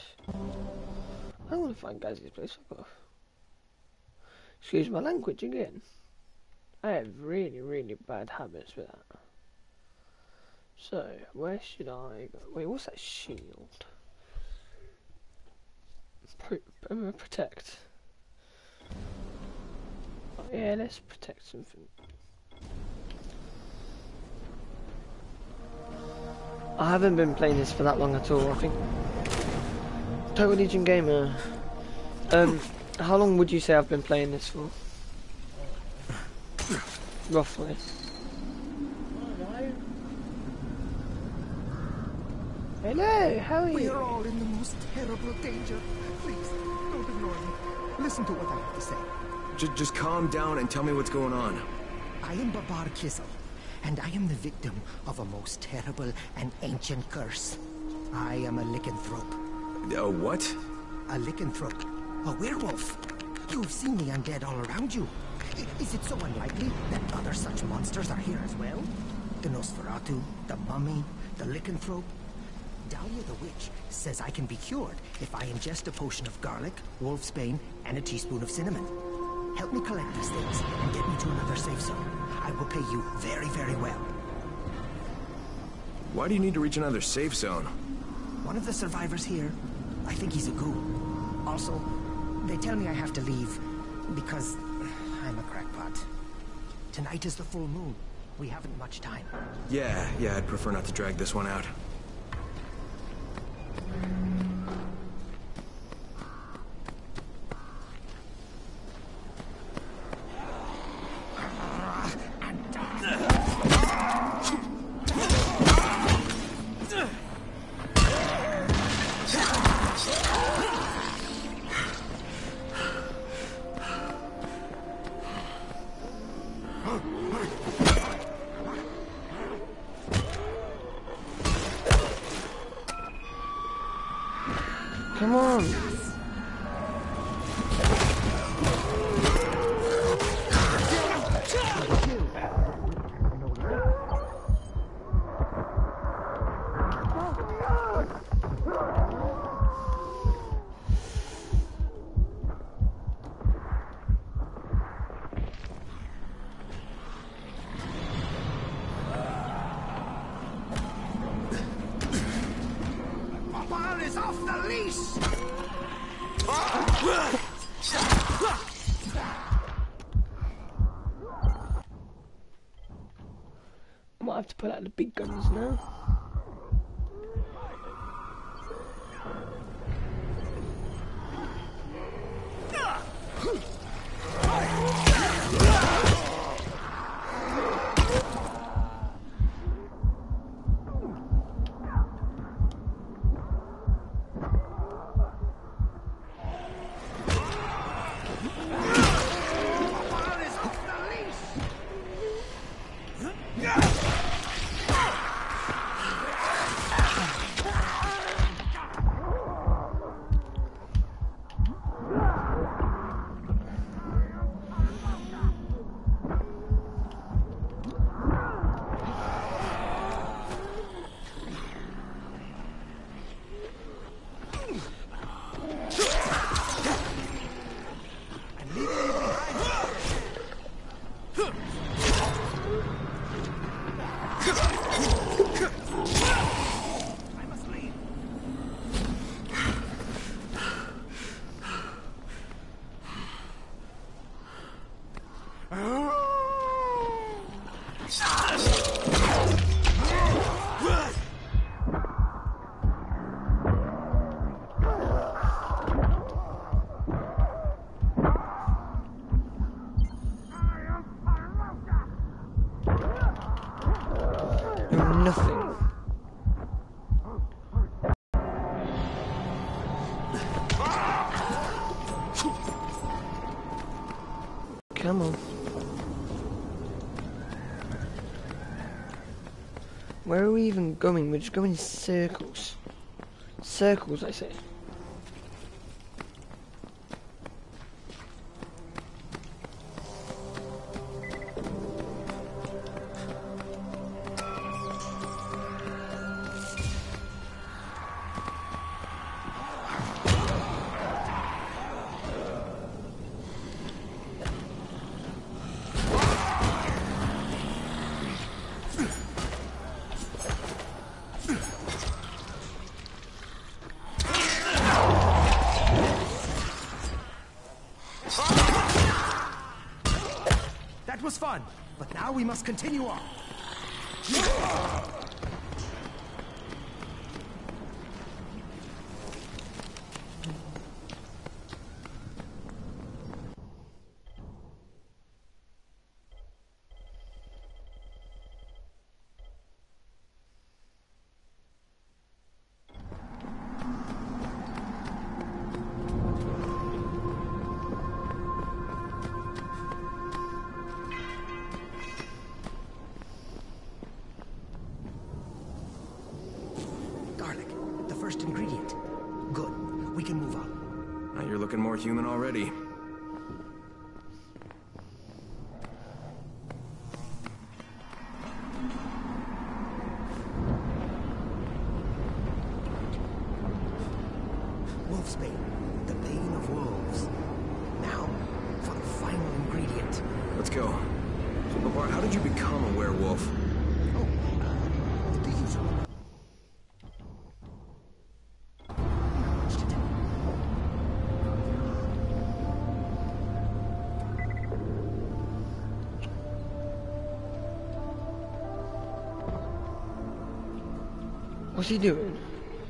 I want to find Gazzy's place. Excuse my language again. I have really, really bad habits with that. So, where should I go? Wait, what's that shield? Pro protect. Oh, yeah, let's protect something. I haven't been playing this for that long at all, I think. Total Legion Gamer. Um, how long would you say I've been playing this for? Roughly. Hello, how are you? We are all in the most terrible danger. Please, don't ignore me. Listen to what I have to say. J just calm down and tell me what's going on. I am Babar Kizel, and I am the victim of a most terrible and ancient curse. I am a lycanthrope. A what? A lycanthrope a werewolf. You've seen the undead all around you. I- Is it so unlikely that other such monsters are here as well? The Nosferatu, the mummy, the lycanthrope. Dahlia the witch says I can be cured if I ingest a potion of garlic, wolfsbane, and a teaspoon of cinnamon. Help me collect these things and get me to another safe zone. I will pay you very, very well. Why do you need to reach another safe zone? One of the survivors here, I think he's a ghoul. Also, they tell me I have to leave because I'm a crackpot. Tonight is the full moon. We haven't much time. Yeah, yeah, I'd prefer not to drag this one out. Where are we even going? We're just going in circles. Circles, I say. Was fun, but now we must continue on. Human already. What's he doing?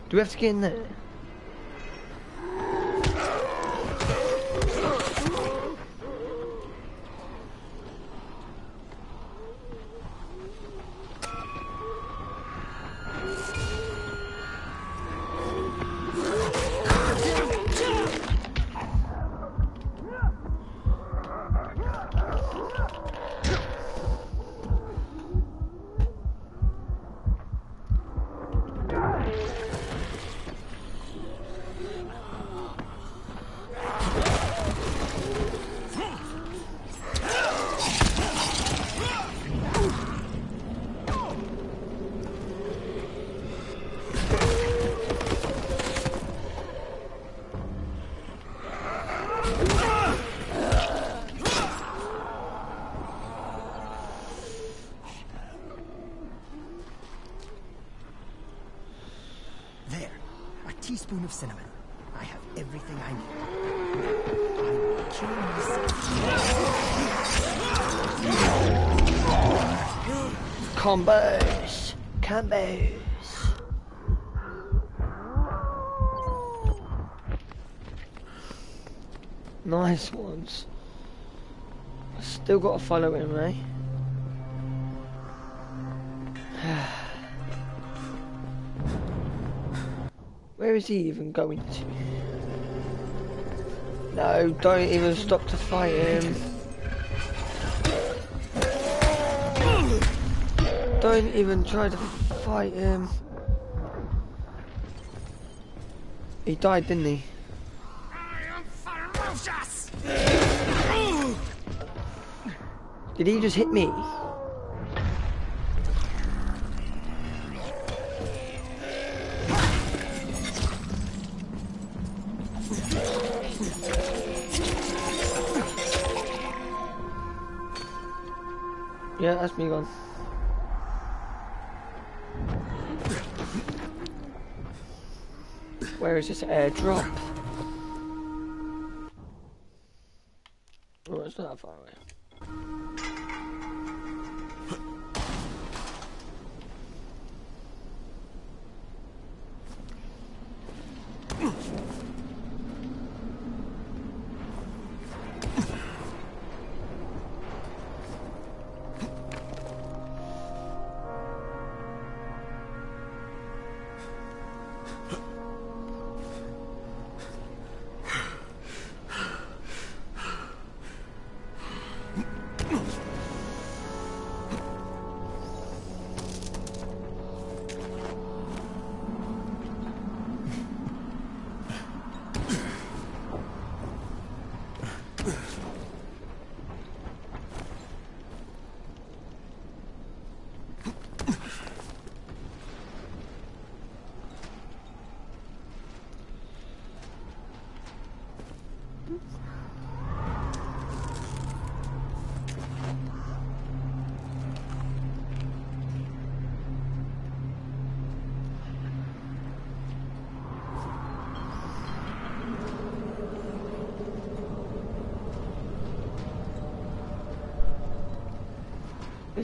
Do we have to get in there? Combos! Combos! Nice ones. Still got to follow him, eh? <sighs> Where is he even going to? No, don't even stop to fight him. Don't even try to fight him. He died, didn't he? Did he just hit me? Yeah, that's me gone. Where is this uh, airdrop?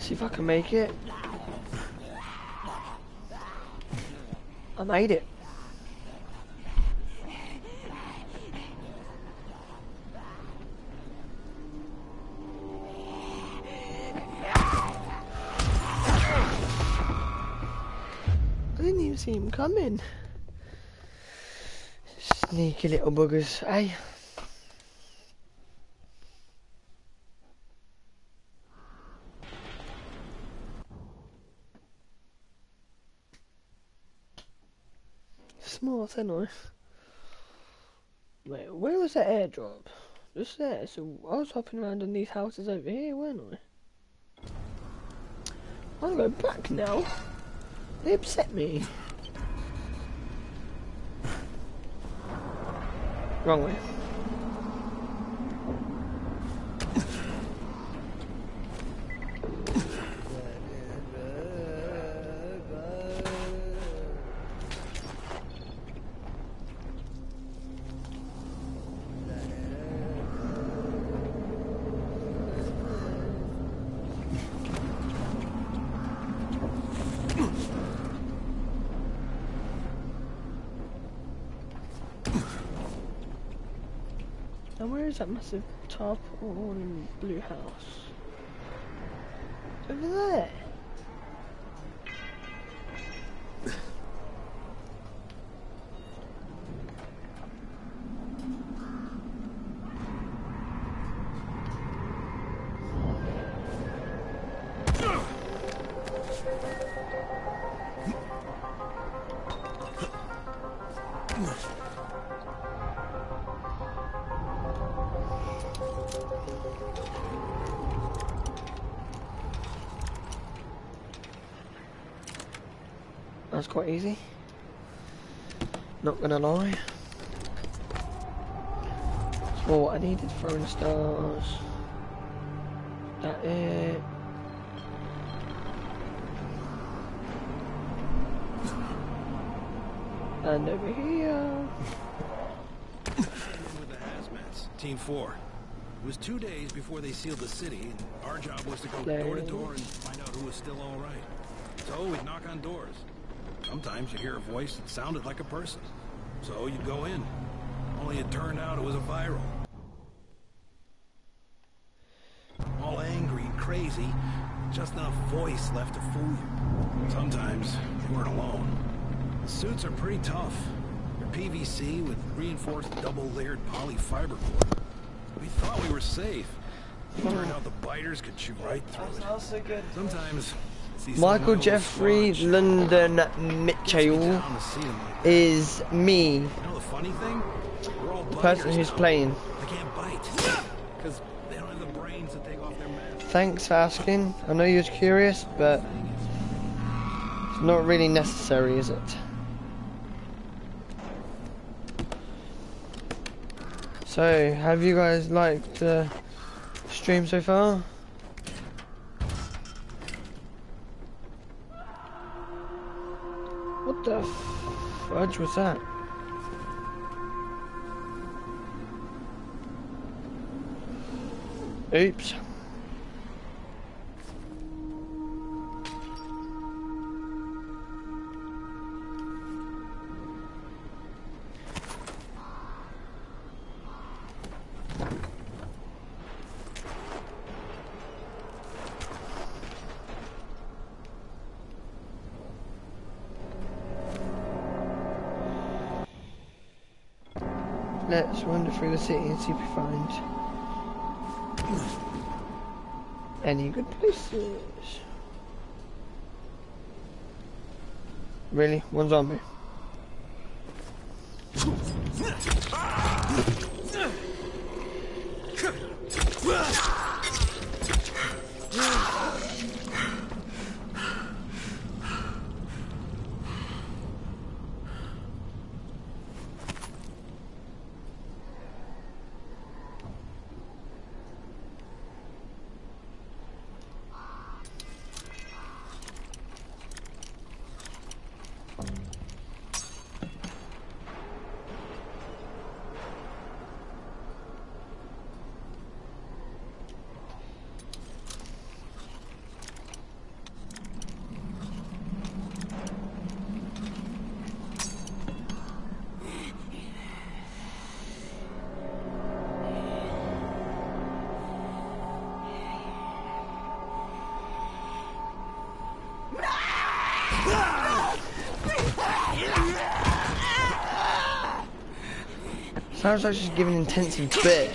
See if I can make it. I made it. I didn't even see him coming. Sneaky little buggers, eh? Ain't Wait, where was that airdrop? Just there. So I was hopping around on these houses over here, weren't I? I'll go back now. They upset me. Wrong way. That massive tarpaulin blue house? Over there. Quite easy. Not gonna lie. All what I needed, throwing stars. That it. And over here. with the hazmats, Team 4. It was two days before they sealed the city, and our job was to go door to door and find out who was still all right. So we'd knock on doors. Sometimes you'd hear a voice that sounded like a person. So you'd go in. Only it turned out it was a viral. All angry and crazy, just enough voice left to fool you. Sometimes you weren't alone. The suits are pretty tough. They're PVC with reinforced double-layered polyfiber core. We thought we were safe. It turned out the biters could chew right through it. not so good. Sometimes Michael Jeffrey London Mitchell down to see 'em like that. is me, You know the funny thing? The person who's playing. They can't bite. <laughs> Because they don't have the brains to take off their masks. Thanks for asking. I know you was curious, but it's not really necessary, is it? So, have you guys liked the stream so far? Was that? Oops. Let's wander through the city and see if we find any good places. Really? One zombie. Sounds like she's giving intensive bit.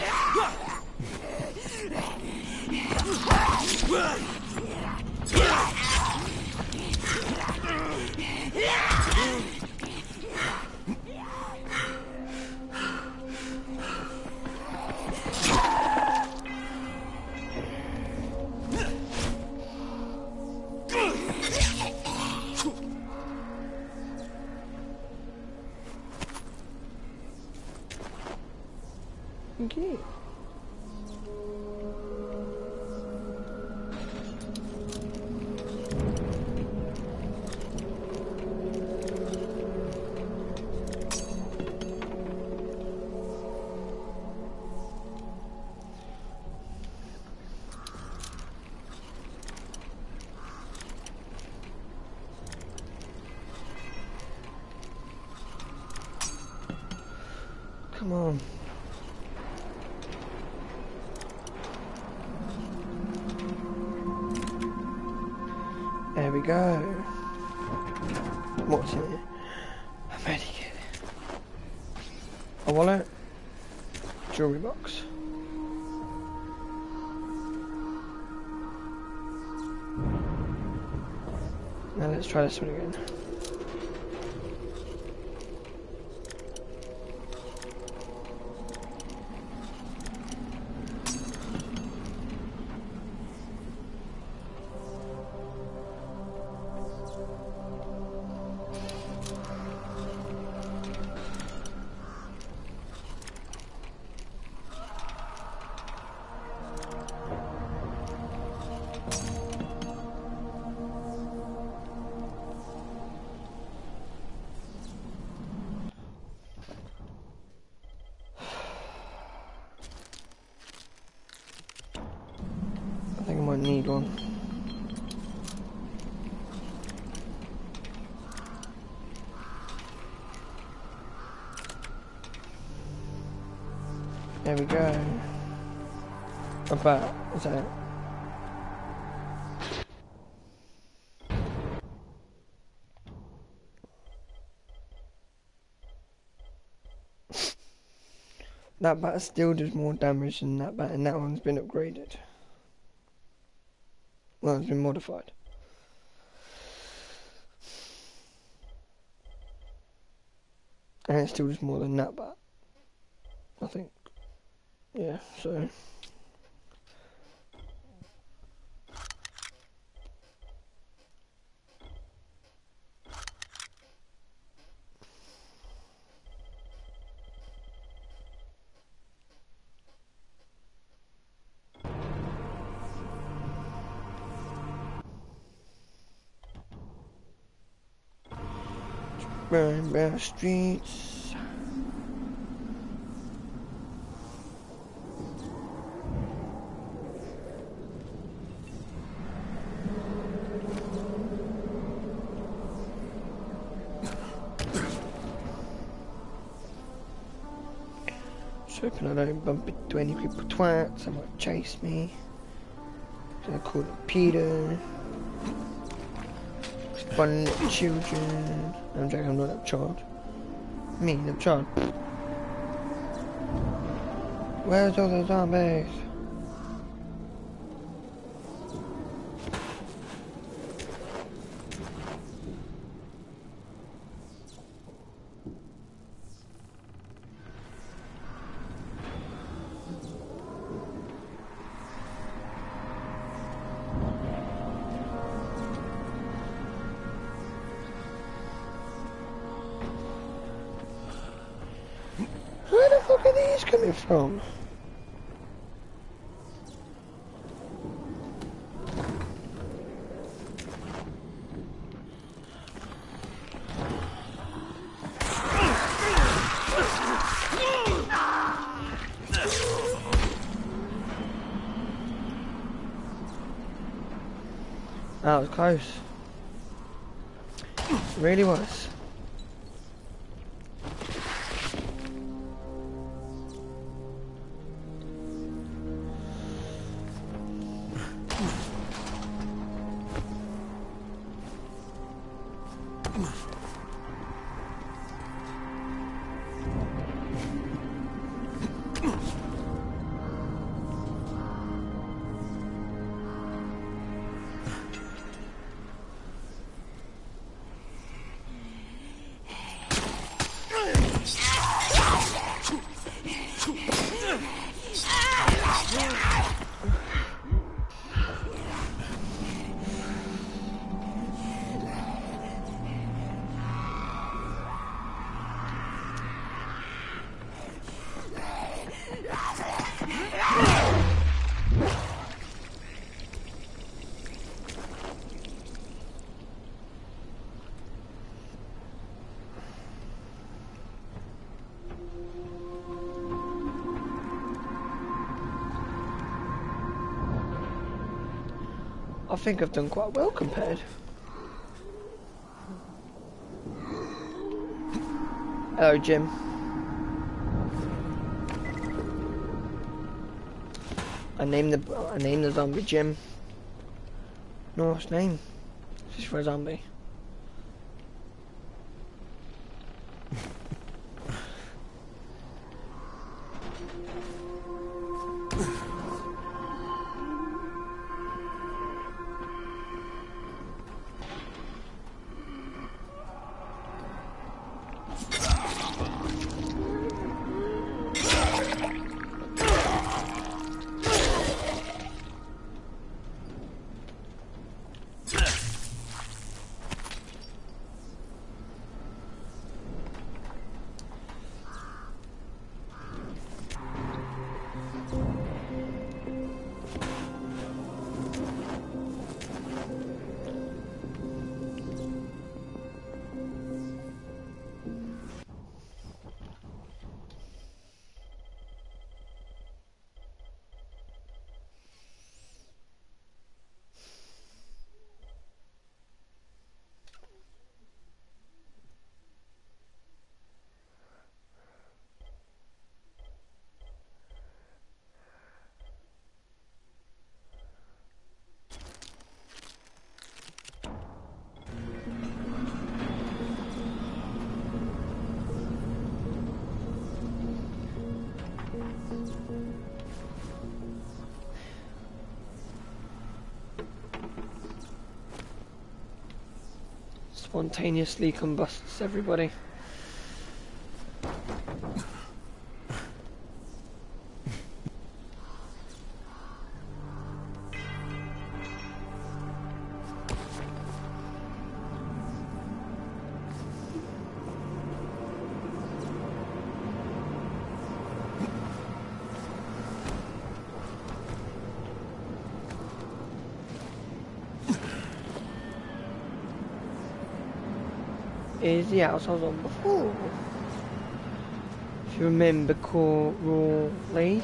Try this one again. That bat still does more damage than that bat, and that one's been upgraded. Well, it's been modified. And it still does more than that bat. I think. Yeah, so. Streets. Just hoping I don't bump into any people twats that might chase me. So I call them Peter. Fun children. I'm joking, I'm not a child. Me, a child. Where's all the zombies? Was close. Really was. Think I've done quite well compared. Hello, Jim. I named the I named the zombie Jim. Nice name. Just for a zombie. Spontaneously combusts everybody. The house I was on before. If you remember correctly.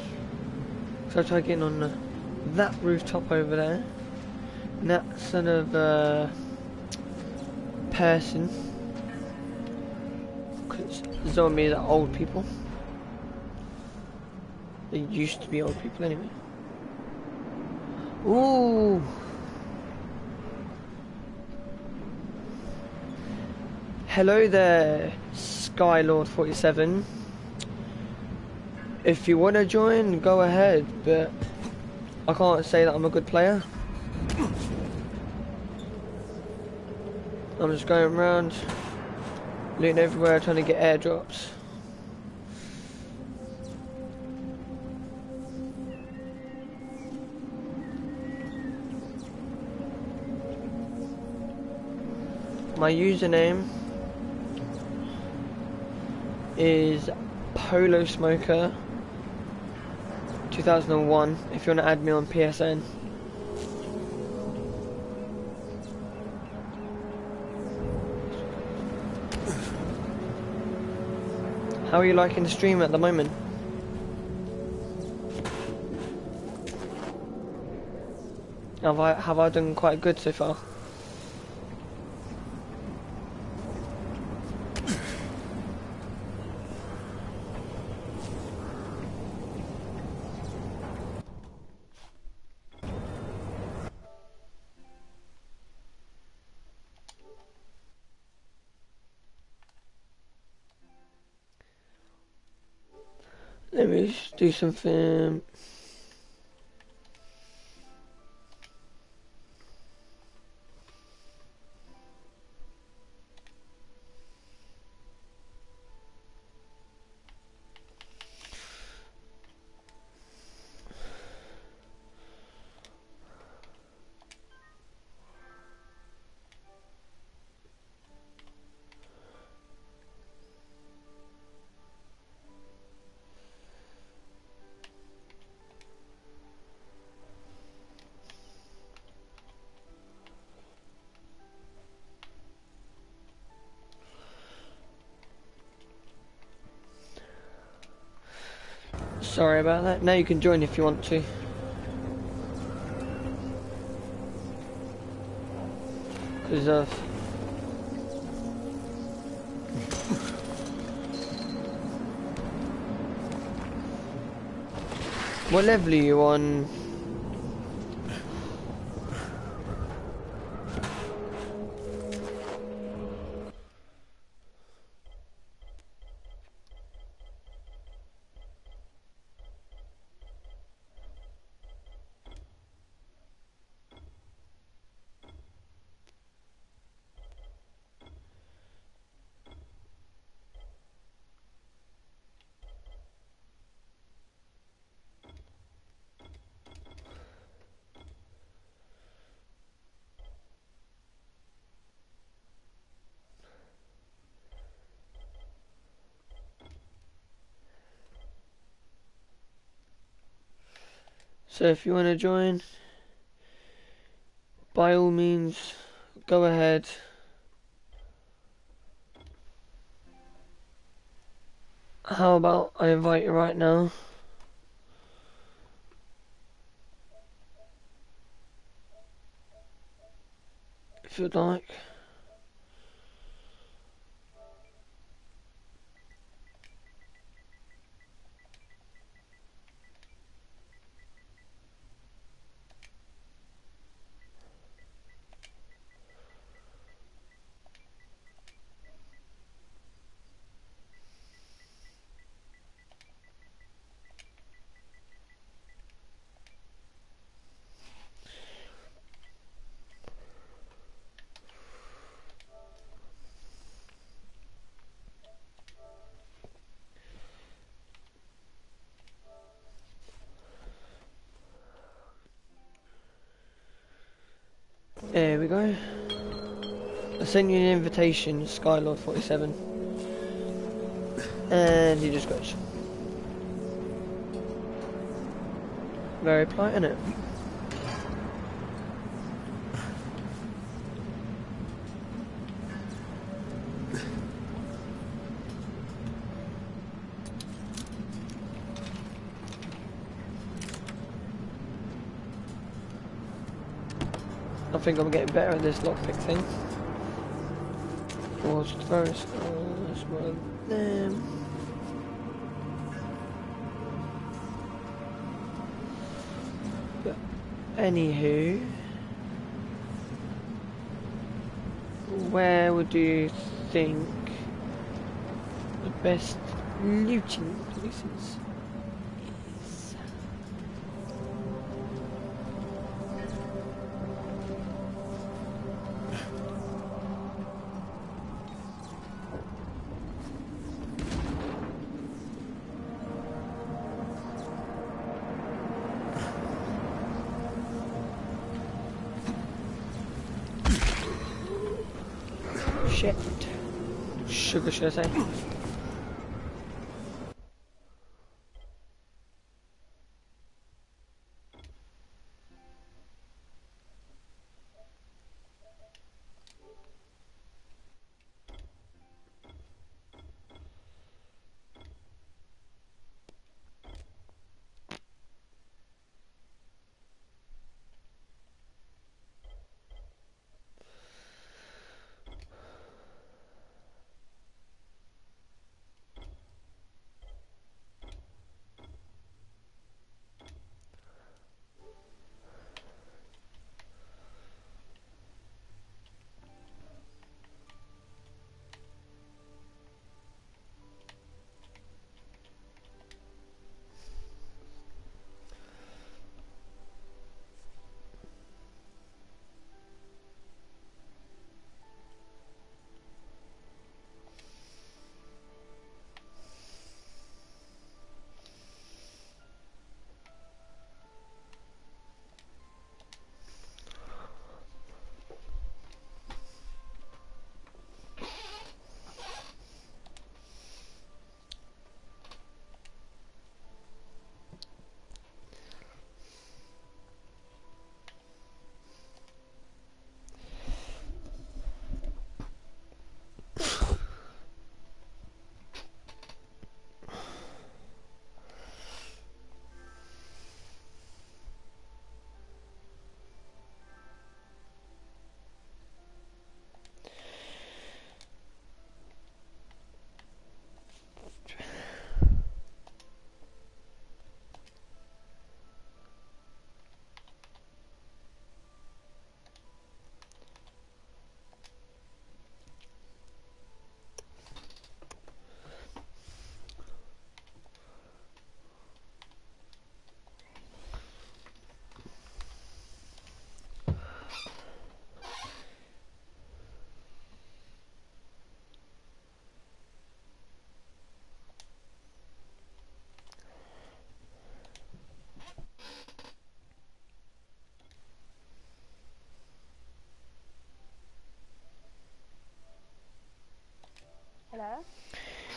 So I tried getting on that rooftop over there. And that sort of uh, person. Because zombies are old people. They used to be old people anyway. Hello there, Skylord47. If you want to join, go ahead, but I can't say that I'm a good player. I'm just going around, looting everywhere, trying to get airdrops. My username is Polo Smoker 2001 if you want to add me on PSN. How are you liking the stream at the moment? Have I have I done quite good so far? Do something. Sorry about that. Now you can join if you want to. Good stuff. <laughs> What level are you on? So if you want to join, by all means, go ahead. How about I invite you right now? If you'd like. There we go. I sent you an invitation, Skylord47. And he just goes. Very polite, isn't it? I think I'm getting better at this lockpick thing. First, uh, this one, anywho, where would you think the best looting places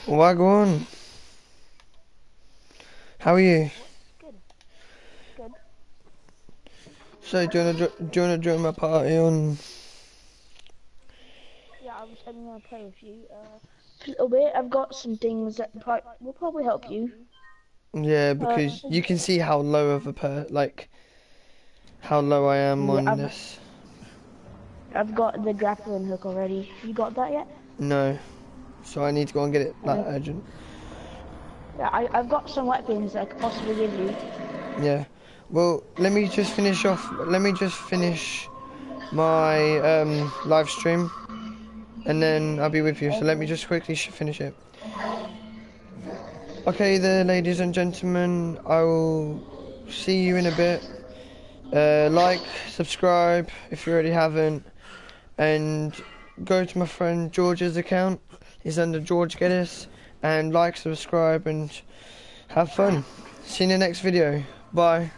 Wagwan. How are you? Good. Good. So do you wanna do you wanna join my party on? Yeah, I was I'm gonna play with you. Uh, a little bit. I've got some things that pro- will probably help you. Yeah, because you can see how low of a per like how low I am on I'm- this. I've got the grappling hook already. You got that yet? No, so I need to go and get it like Okay. urgent. Yeah, I, I've got some weapons that I could possibly give you. Yeah. Well, let me just finish off. Let me just finish my um, live stream, and then I'll be with you. So let me just quickly finish it. Okay, there, ladies and gentlemen. I will see you in a bit. Uh, like, subscribe if you already haven't, and go to my friend George's account. He's under George Geddis, and like, subscribe, and have fun. See you in the next video. Bye.